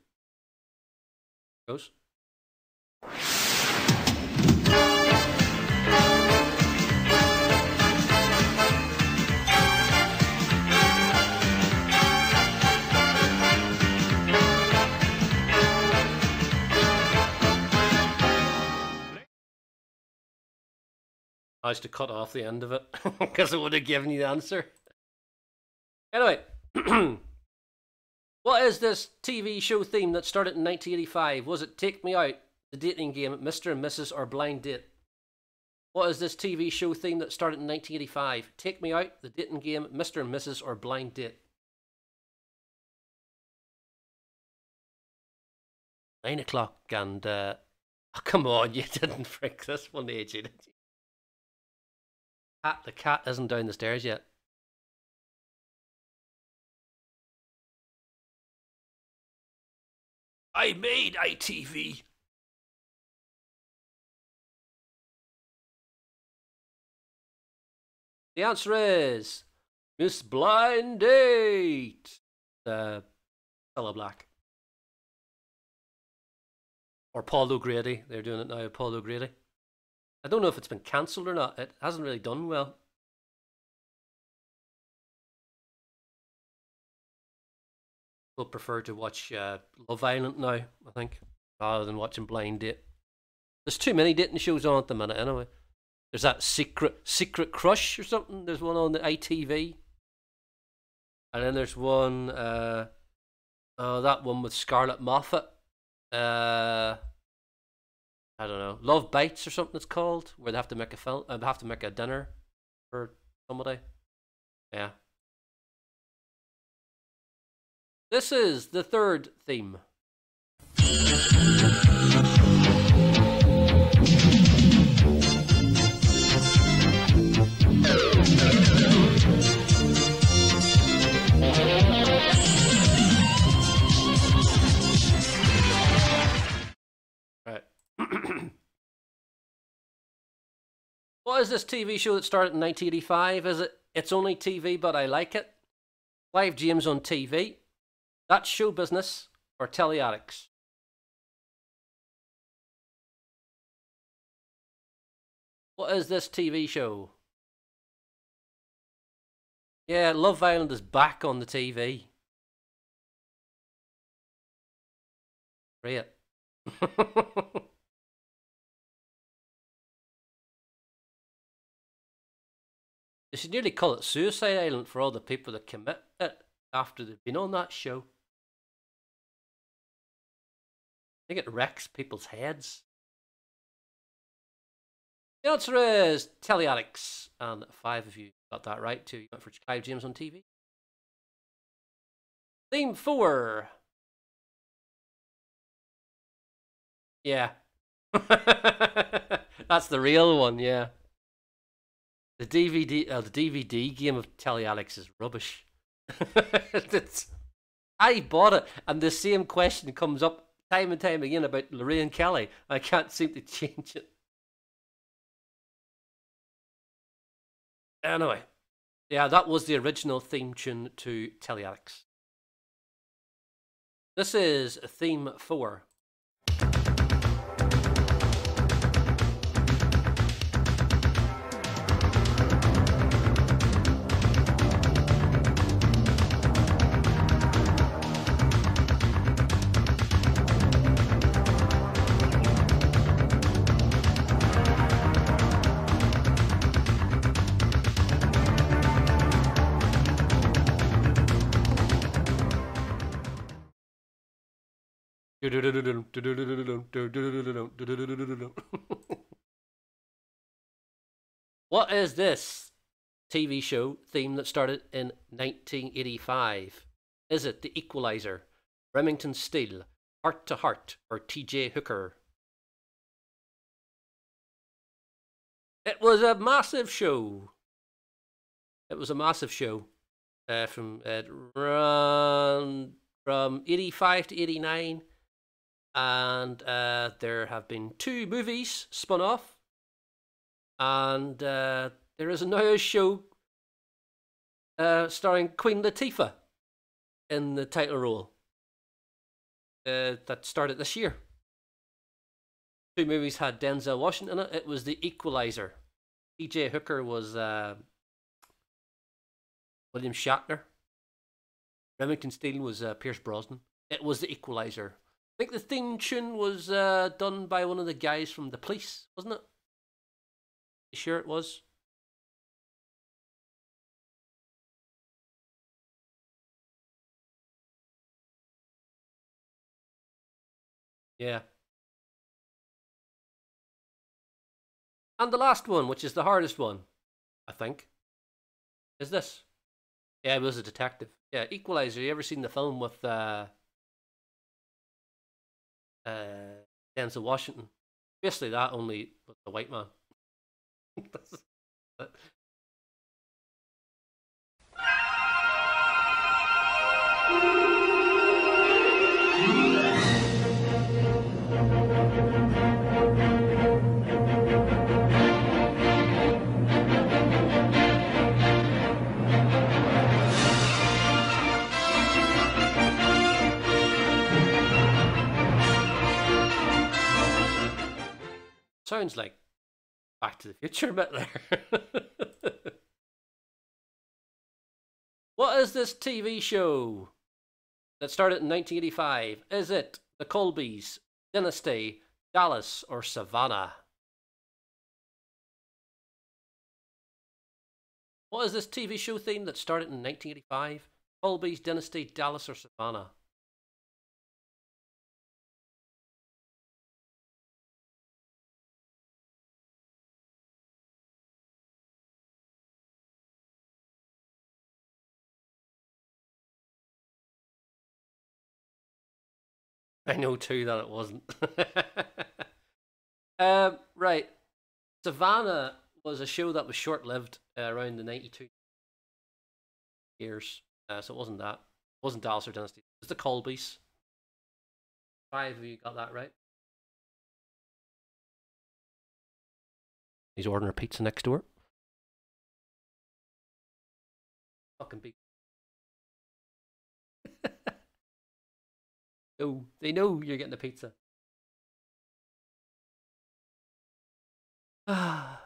Goes. I used to cut off the end of it <laughs> because it would have given you the answer. Anyway, <clears throat> what is this TV show theme that started in 1985? Was it Take Me Out, The Dating Game, Mr. and Mrs. or Blind Date? What is this TV show theme that started in 1985? Take Me Out, The Dating Game, Mr. and Mrs. or Blind Date? Nine o'clock and uh, <laughs> oh, come on, you didn't <laughs> freak this one, AJ, did you? Cat, the cat isn't down the stairs yet. I made ITV. The answer is Miss Blind Date. The Cilla Black. Or Paul O'Grady. They're doing it now, Paul O'Grady. I don't know if it's been cancelled or not. It hasn't really done well. I will prefer to watch uh, Love Island now, I think, rather than watching Blind Date. There's too many dating shows on at the minute, anyway. There's that secret secret crush or something. There's one on the ITV, and then there's one. Uh, oh, that one with Scarlett Moffatt. Uh, I don't know, Love Bites or something it's called, where they have to make a film, uh, have to make a dinner for somebody. Yeah. This is the third theme. What is this TV show that started in 1985? Is it It's Only TV, but I like it? Clive James on TV? That's show business or Telly Addicts? What is this TV show? Yeah, Love Island is back on the TV. Great. <laughs> they should nearly call it Suicide Island for all the people that commit it after they've been on that show. I think it wrecks people's heads. The answer is Telly Addicts, and five of you got that right too. You went for Clive James on TV. Theme four. Yeah. <laughs> That's the real one, yeah. The DVD, uh, the DVD game of Telly Addicts is rubbish. <laughs> I bought it, and the same question comes up time and time again about Lorraine Kelly. I can't seem to <laughs> change it. Anyway, yeah, that was the original theme tune to Telly Addicts. This is theme four. <laughs> what is this TV show theme that started in 1985? Is it The Equalizer, Remington Steele, Heart to Heart, or TJ Hooker? It was a massive show. It was a massive show uh, from uh, from 85 to 89 and uh, there have been two movies spun off And uh, there is now a show uh, starring Queen Latifah in the title role uh, that started this year. Two movies had Denzel Washington in it. It was The Equalizer. E.J. Hooker was uh, William Shatner. Remington Steele was uh, Pierce Brosnan. It was The Equalizer. I think the theme tune was uh, done by one of the guys from the police, wasn't it? You sure it was? Yeah. And the last one, which is the hardest one, I think, is this. Yeah, it was a detective. Yeah, Equalizer. You ever seen the film with uh, uh, Denzel Washington? Basically, that only with the white man. <laughs> Sounds like Back to the Future <laughs> bit there. what is this TV show that started in 1985? Is it The Colbys, Dynasty, Dallas, or Savannah? What is this TV show theme that started in 1985? Colby's, Dynasty, Dallas, or Savannah? I know too that it wasn't. <laughs> um, right. Savannah was a show that was short lived uh, around the 92 years. Uh, so it wasn't that. It wasn't Dallas or Dynasty. It was the Colbys. Five of you got that right. He's ordering a pizza next door. Fucking big. Oh, they know you're getting the pizza. <sighs> I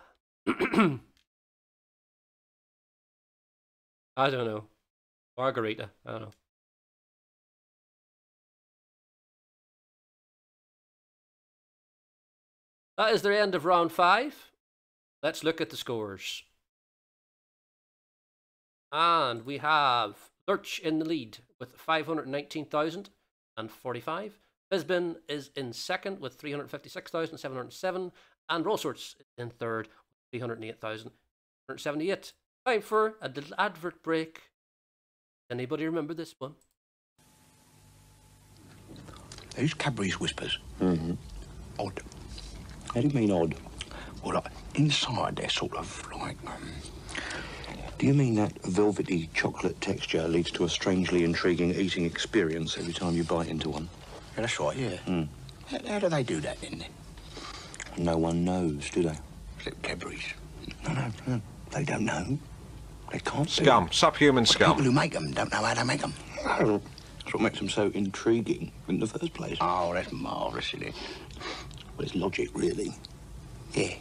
don't know. Margarita. I don't know. That is the end of round five. Let's look at the scores. And we have Lurch in the lead with 519,045. Bisbin is in second with 356,707. And Rollsorts in third with 308,178. Time for a little advert break. Anybody remember this one? Those Cadbury's Wispas. Mm-hmm. Odd. How do you mean odd? Well, like, inside they're sort of like. Um, Do you mean that velvety chocolate texture leads to a strangely intriguing eating experience every time you bite into one? yeah, that's right, yeah. Mm. How, how do they do that then? then? No one knows, do they? Little Cadbury's. No, no, no. They don't know. They can't do Scum. it. Subhuman The scum. people who make them don't know how to make them. That's what makes them so intriguing in the first place. Oh, that's marvellous, isn't it? Well, it's logic, really. Yeah.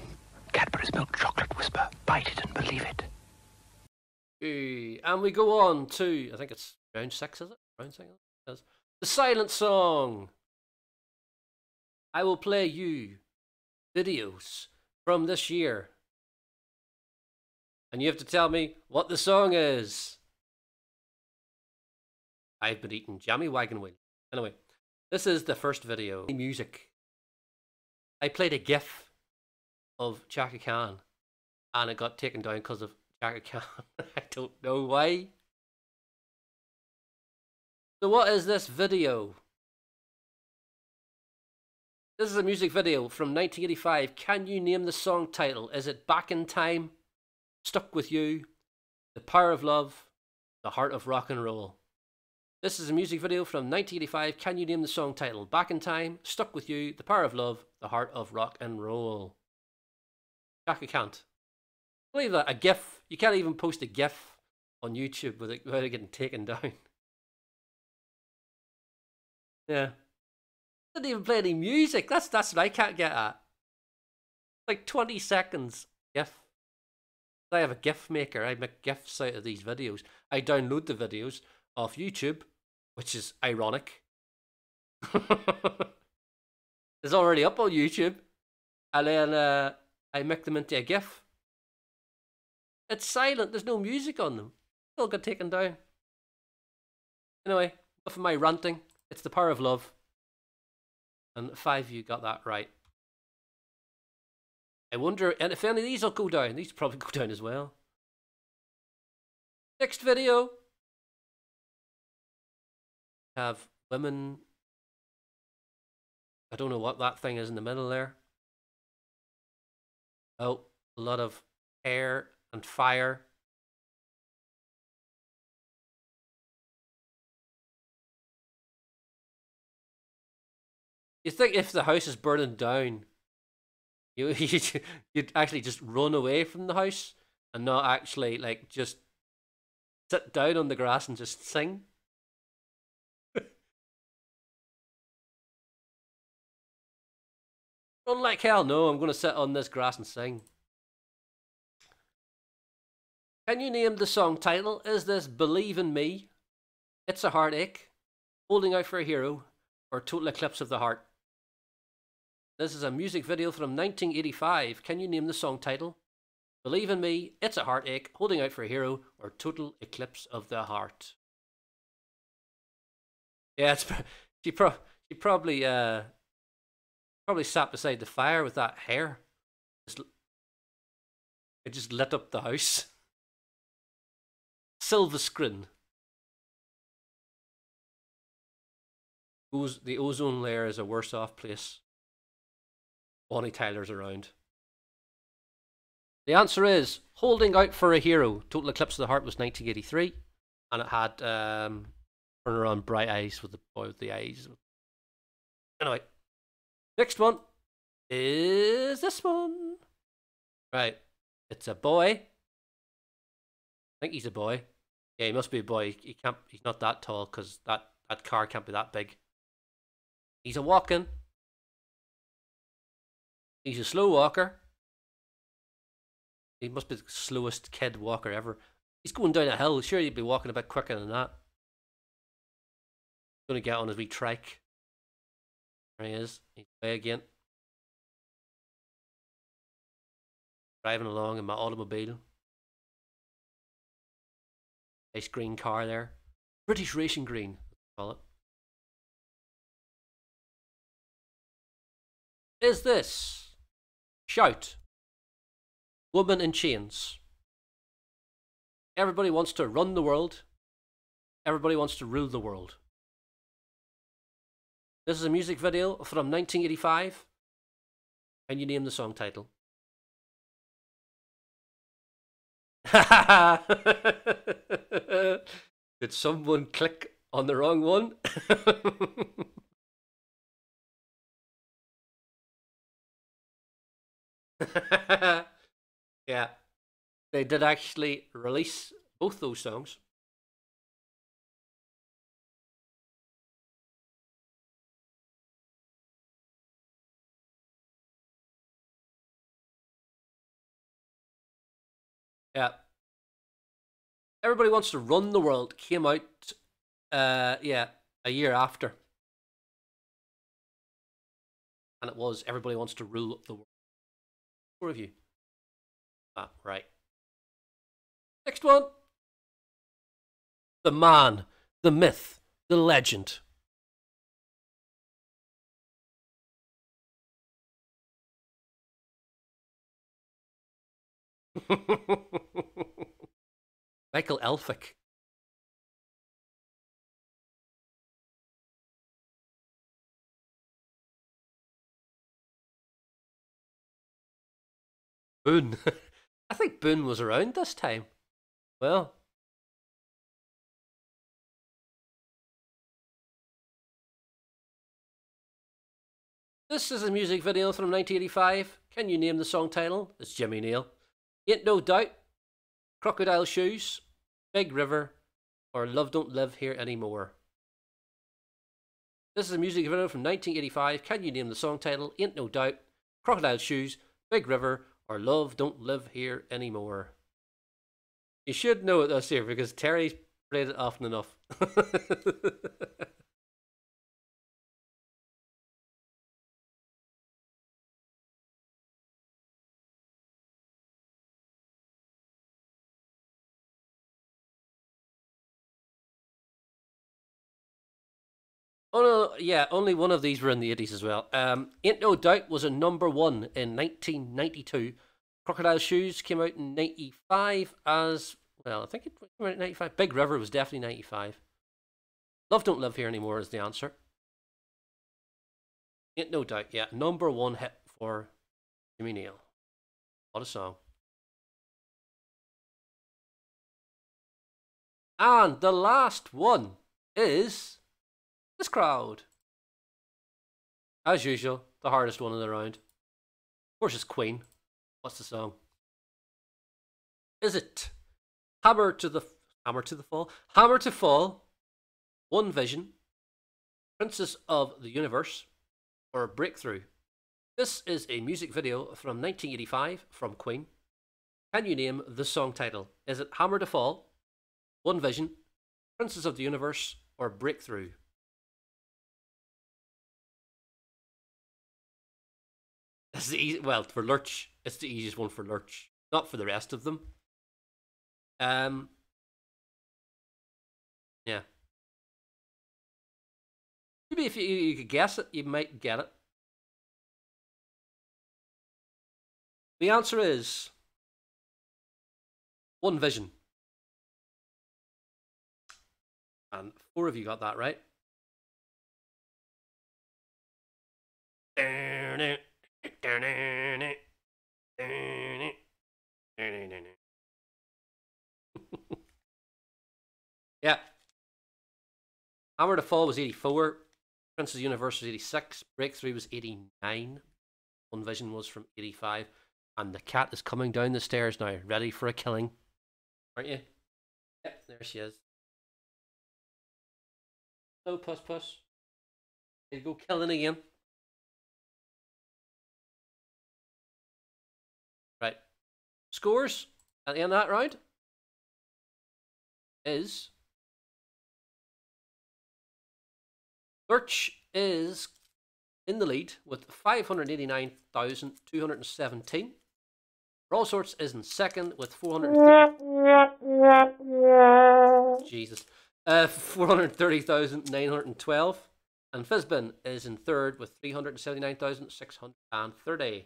Cadbury's milk chocolate Wispa. Bite it and believe it. And we go on to, I think it's round six, is it? Round six? The silent song. I will play you videos from this year. And you have to tell me what the song is. I've been eating jammy wagon wheel. Anyway, this is the first video. Music. I played a GIF of Chaka Khan and it got taken down because of Khan. <laughs> I don't know why. So, what is this video? This is a music video from 1985. Can you name the song title? Is it Back in Time? Stuck with You? The Power of Love? The Heart of Rock and Roll? This is a music video from 1985. Can you name the song title? Back in Time? Stuck with You? The Power of Love? The Heart of Rock and Roll? Jack, I can't. Believe that a GIF. You can't even post a GIF on YouTube with it, without it getting taken down. <laughs> Yeah. Didn't even play any music. That's that's what I can't get at. Like 20 seconds GIF. I have a GIF maker. I make GIFs out of these videos. I download the videos off YouTube, which is ironic. <laughs> it's already up on YouTube. And then uh, I make them into a GIF. It's silent. There's no music on them. Still got taken down. Anyway, enough of my ranting. It's the power of love. And five of you got that right. I wonder, and if any of these will go down, these probably <laughs> go down as well. Next video. Have women. I don't know what that thing is in the middle there. Oh, a lot of air and fire. You think if the house is burning down, you <laughs> you'd, you'd actually just run away from the house and not actually like just sit down on the grass and just sing? <laughs> Run like hell. No, I'm to sit on this grass and sing. Can you name the song title? Is this Believe in Me? It's a Heartache? Holding Out for a Hero? Or Total Eclipse of the Heart? This is a music video from 1985. Can you name the song title? Believe in Me, It's a Heartache, Holding Out for a Hero, or Total Eclipse of the Heart? Yeah, it's, she, pro- she probably uh, probably sat beside the fire with that hair. It just lit up the house. Silver screen. The ozone layer is a worse off place. Bonnie Tyler's around. The answer is Holding Out for a Hero. Total Eclipse of the Heart was 1983. And it had um, Turn Around Bright Eyes with the boy with the eyes. Anyway, next one is this one. Right. It's a boy. Think he's a boy. Yeah, he must be a boy. He can't. He's not that tall because that that car can't be that big. He's a walking. He's a slow walker. He must be the slowest kid walker ever. He's going down a hill. Sure, he'd be walking a bit quicker than that. Gonna get on his wee trike. There he is. He's away again. Driving along in my automobile. Nice green car there. British Racing Green, call it. Is this Shout? Woman in Chains. Everybody wants to run the world. Everybody wants to rule the world. This is a music video from 1985. Can you name the song title? <laughs> Did someone click on the wrong one? <laughs> yeah. They did actually release both those songs. Everybody Wants to Run the World came out, uh, yeah, a year after. And it was Everybody Wants to Rule the World. Four of you. Ah, right. Next one. The man, the myth, the legend. <laughs> Michael Elphick. Boone. <laughs> I think Boone was around this time. Well. This is a music video from 1985. Can you name the song title? It's Jimmy Nail. Ain't No Doubt, Crocodile Shoes, Big River, or Love Don't Live Here Anymore. This is a music video from 1985. Can you name the song title? Ain't No Doubt, Crocodile Shoes, Big River, or Love Don't Live Here Anymore. You should know it this year because Terry's played it often enough. <laughs> Yeah, only one of these were in the 80s as well. Um, Ain't No Doubt was a number one in 1992. Crocodile Shoes came out in 95 as, well, I think it came out in 95. Big River was definitely 95. Love Don't Live Here Anymore is the answer. Ain't No Doubt, yeah, number one hit for Jimmy Nail. What a song. And the last one is this crowd. As usual, the hardest one in the round. Of course, it's Queen. What's the song? Is it Hammer to the Hammer to the Fall? Hammer to Fall, One Vision, Princess of the Universe, or Breakthrough? This is a music video from 1985 from Queen. Can you name the song title? Is it Hammer to Fall, One Vision, Princess of the Universe, or Breakthrough? It's the easy, well for Lurch. It's the easiest one for Lurch, not for the rest of them. Um. Yeah. Maybe if you, you could guess it, you might get it. The answer is One Vision. And four of you got that right. <laughs> yeah. Hammer to Fall was 84. Princess Universe was 86. Breakthrough was 89. One Vision was from 85. And the cat is coming down the stairs now, ready for a killing. Aren't you? Yep, there she is. Hello, Puss Puss. There you go killing again. Scores at the end of that round is Lurch is in the lead with 589,217. All Sorts is in second with 430. Jesus. Uh, 430,912. And Fizbin is in third with 379,630.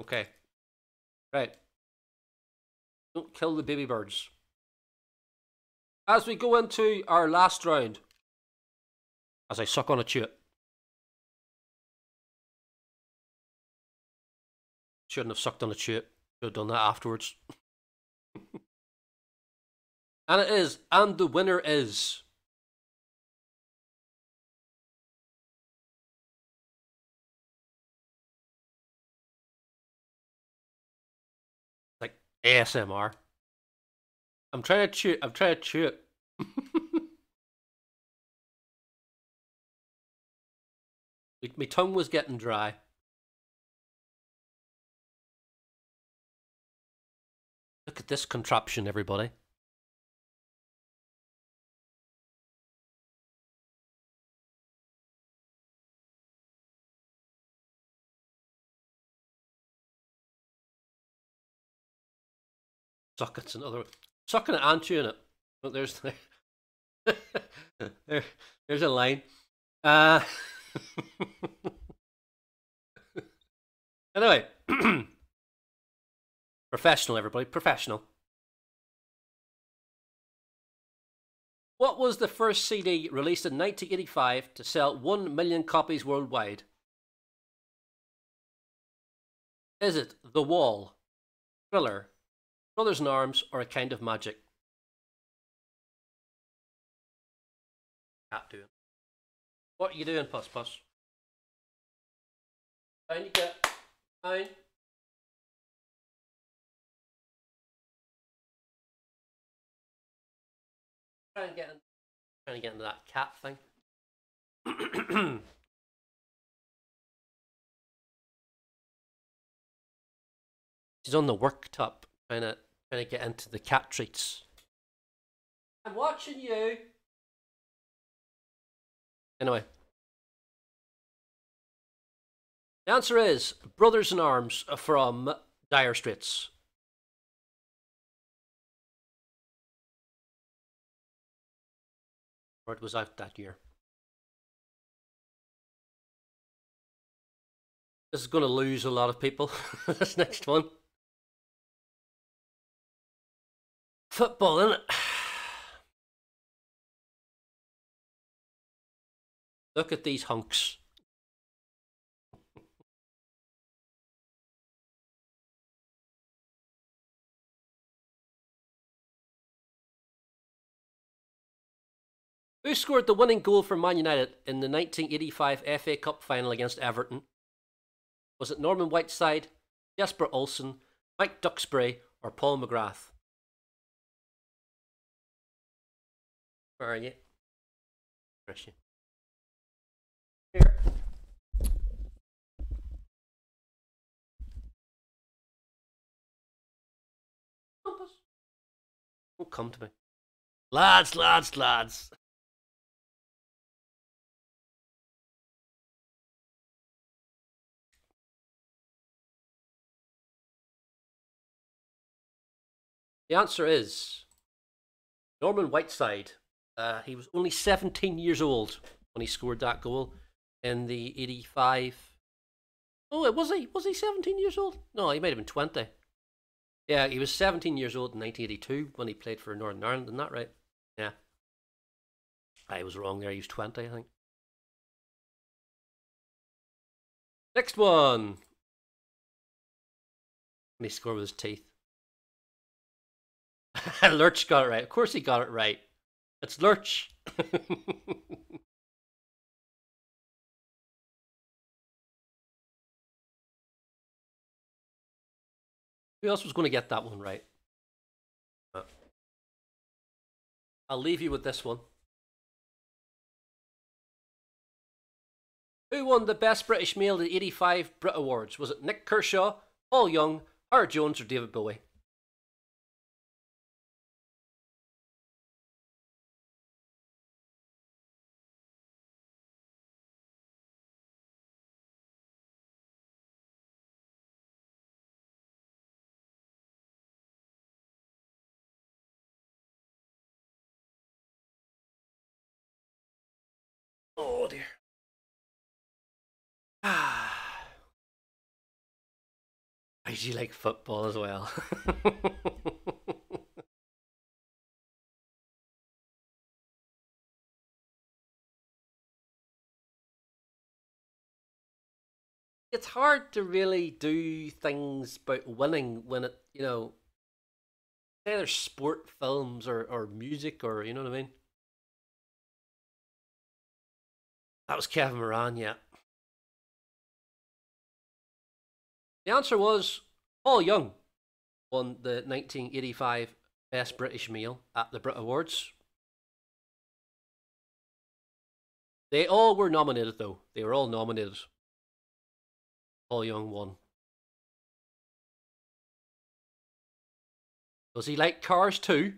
Okay. Right. Don't kill the baby birds. As we go into our last round, as I suck on a chewit. Shouldn't have sucked on a chewit. Should have done that afterwards. <laughs> and it is, and the winner is. ASMR. I'm trying to chew. I'm trying to chew it. <laughs> My tongue was getting dry. Look at this contraption, everybody. Sockets and other sucking it and chewing it. But there's <laughs> there, there's a line. Uh <laughs> anyway, <clears throat> professional, everybody, professional. What was the first CD released in 1985 to sell 1 million copies worldwide? Is it The Wall, Thriller, Brothers in arms are a kind of magic. Cat doing. What are you doing, Puss Puss? Down you get. Down. Trying to get, in, trying to get into that cat thing. <clears throat> She's on the worktop trying to trying to get into the cat treats. I'm watching you. Anyway. The answer is Brothers in Arms from Dire Straits. Or it was out that year. This is going to lose a lot of people, <laughs> this next one. Football, isn't it? <sighs> Look at these hunks. Who scored the winning goal for Man United in the 1985 FA Cup final against Everton? Was it Norman Whiteside, Jesper Olsen, Mike Duxbury, or Paul McGrath? Where are you? Where's you? Here. Don't come to me. Lads, lads, lads. The answer is Norman Whiteside. Uh, he was only 17 years old when he scored that goal in the 85. Oh, was he? Was he 17 years old? No, he might have been 20. Yeah, he was 17 years old in 1982 when he played for Northern Ireland. Isn't that right? Yeah. I was wrong there. He was 20, I think. Next one. And he scored with his teeth. <laughs> Lurch got it right. Of course he got it right. It's Lurch. <laughs> Who else was going to get that one right? Uh, I'll leave you with this one. Who won the Best British Male at the 85 Brit Awards? Was it Nik Kershaw, Paul Young, Howard Jones, or David Bowie? Oh dear. Ah. <sighs> I usually like football as well. <laughs> it's hard to really do things about winning when it, you know, either sport films or, or music or, you know what I mean? That was Kevin Moran, yeah. The answer was Paul Young won the 1985 Best British Male at the Brit Awards. They all were nominated, though. They were all nominated. Paul Young won. Does he like cars too?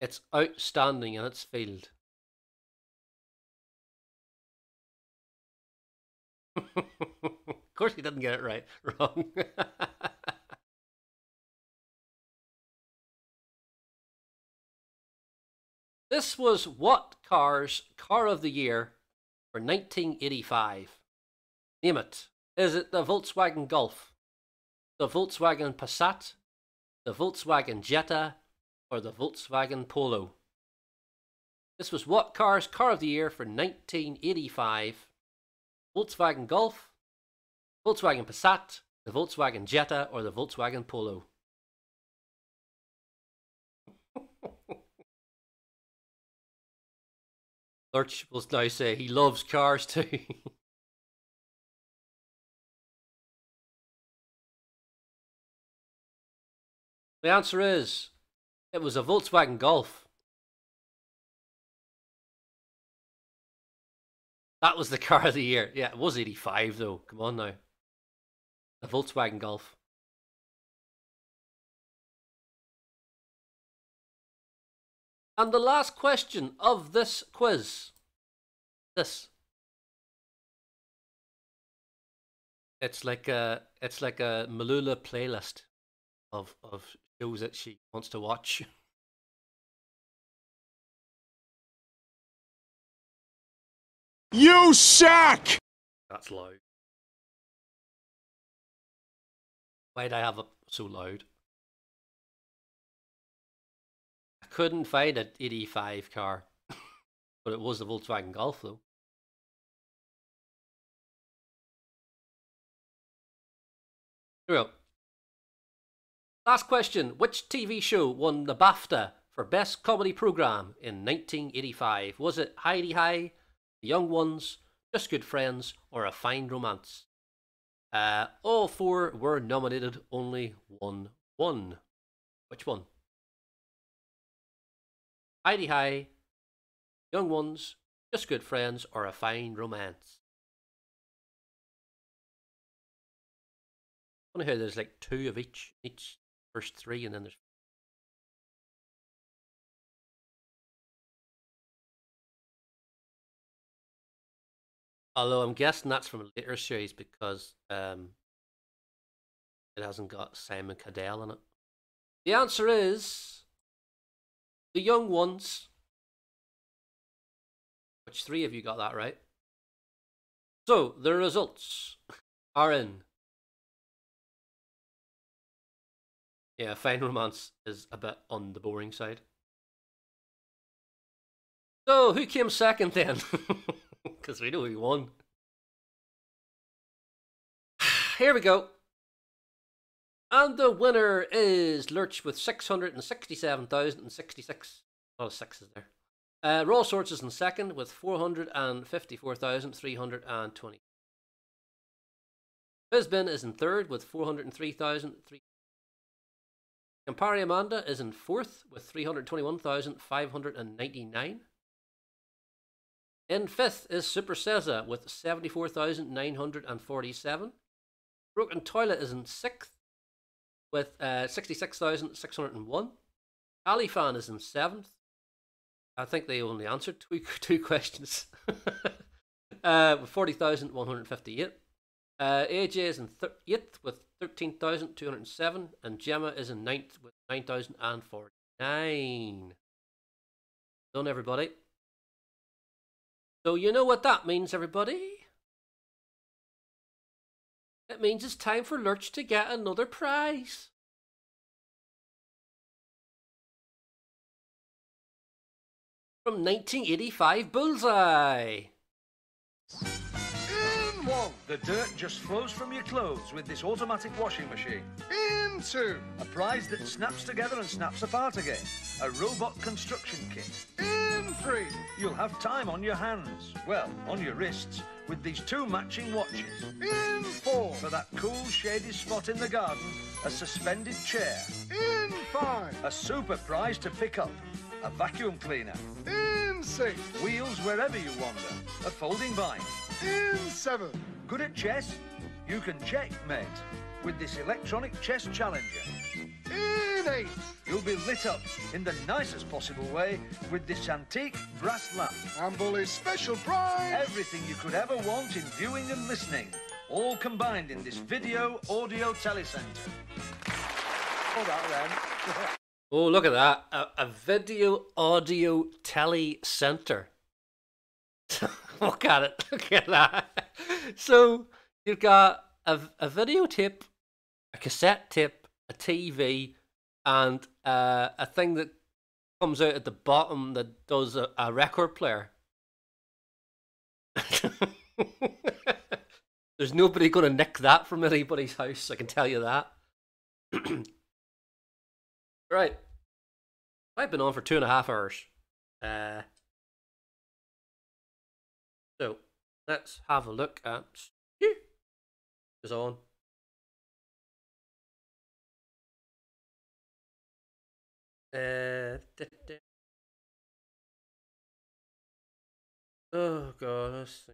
It's outstanding in its field. <laughs> of course he didn't get it right. <laughs> Wrong. this was what car's car of the year for 1985? Name it. Is it the Volkswagen Golf, the Volkswagen Passat, the Volkswagen Jetta, or the Volkswagen Polo. This was What Car's Car of the Year for 1985. Volkswagen Golf, Volkswagen Passat, the Volkswagen Jetta, or the Volkswagen Polo. <laughs> Lurch will now say he loves cars too. <laughs> the answer is it was a Volkswagen Golf. That was the <laughs> car of the year. Yeah, it was 85 though. Come on now. The Volkswagen Golf. And the last question of this quiz. This. It's like a it's like a Malula playlist of of shows that she wants to watch. <laughs> You suck! That's loud. Why'd I have it so loud? I couldn't find an 85 car, <laughs> but it was the Volkswagen Golf though. Here we go. Last question. Which TV show won the BAFTA for Best Comedy Program in 1985? Was it Hi-de-Hi, The Young Ones, Just Good Friends, or A Fine Romance? Uh, all four were nominated, only one won. Which one? Hi-de-Hi, Young Ones, Just Good Friends, or A Fine Romance? Funny how there's like two of each, each first three, and then there's Although I'm guessing that's from a later series because um, it hasn't got Simon Cadell in it. The answer is the young ones. Which three of you got that right? So the results are in. Yeah, Fine Romance is a bit on the boring side. So who came second then? <laughs> Because we know who won. <sighs> Here we go. And the winner is Lurch with 667,066. A lot of sixes there. Uh, Raw Sorts is in second with 454,320. Bizbin is in third with 403,300. Campari Amanda is in fourth with 321,599. In fifth is Super Ceza with 74,947. Broken Toilet is in sixth with uh, 66,601. Alifan is in seventh. I think they only answered two, <laughs> two questions. <laughs> uh, with 40,158. Uh, AJ is in thir- eighth with 13,207. And Gemma is in ninth with 9,049. Done, everybody. So you know what that means, everybody? It means it's time for Lurch to get another prize. From 1985 Bullseye. The dirt just flows from your clothes with this automatic washing machine. In two, a prize that snaps together and snaps apart again. A robot construction kit. In three, you'll have time on your hands. Well, on your wrists, with these two matching watches. In four, for that cool, shady spot in the garden, a suspended chair. In five, a super prize to pick up. A vacuum cleaner. In six, wheels wherever you wander. A folding vine. In seven, good at chess? You can checkmate with this electronic chess challenger. In eight, you'll be lit up in the nicest possible way with this antique brass lamp. And Bully's special prize! Everything you could ever want in viewing and listening, all combined in this video audio telecenter. Hold that then. <laughs> Oh, look at that. A, a video audio tele center. <laughs> <laughs> look at it. <laughs> Look at that. So you've got a, a videotape, a cassette tape, a TV, and uh, a thing that comes out at the bottom that does a, a record player. <laughs> There's nobody going to nick that from anybody's house, I can tell you that. <clears throat> right. I've been on for two and a half hours. Uh, so let's have a look at is on. Uh, da- da- Oh god, let's see.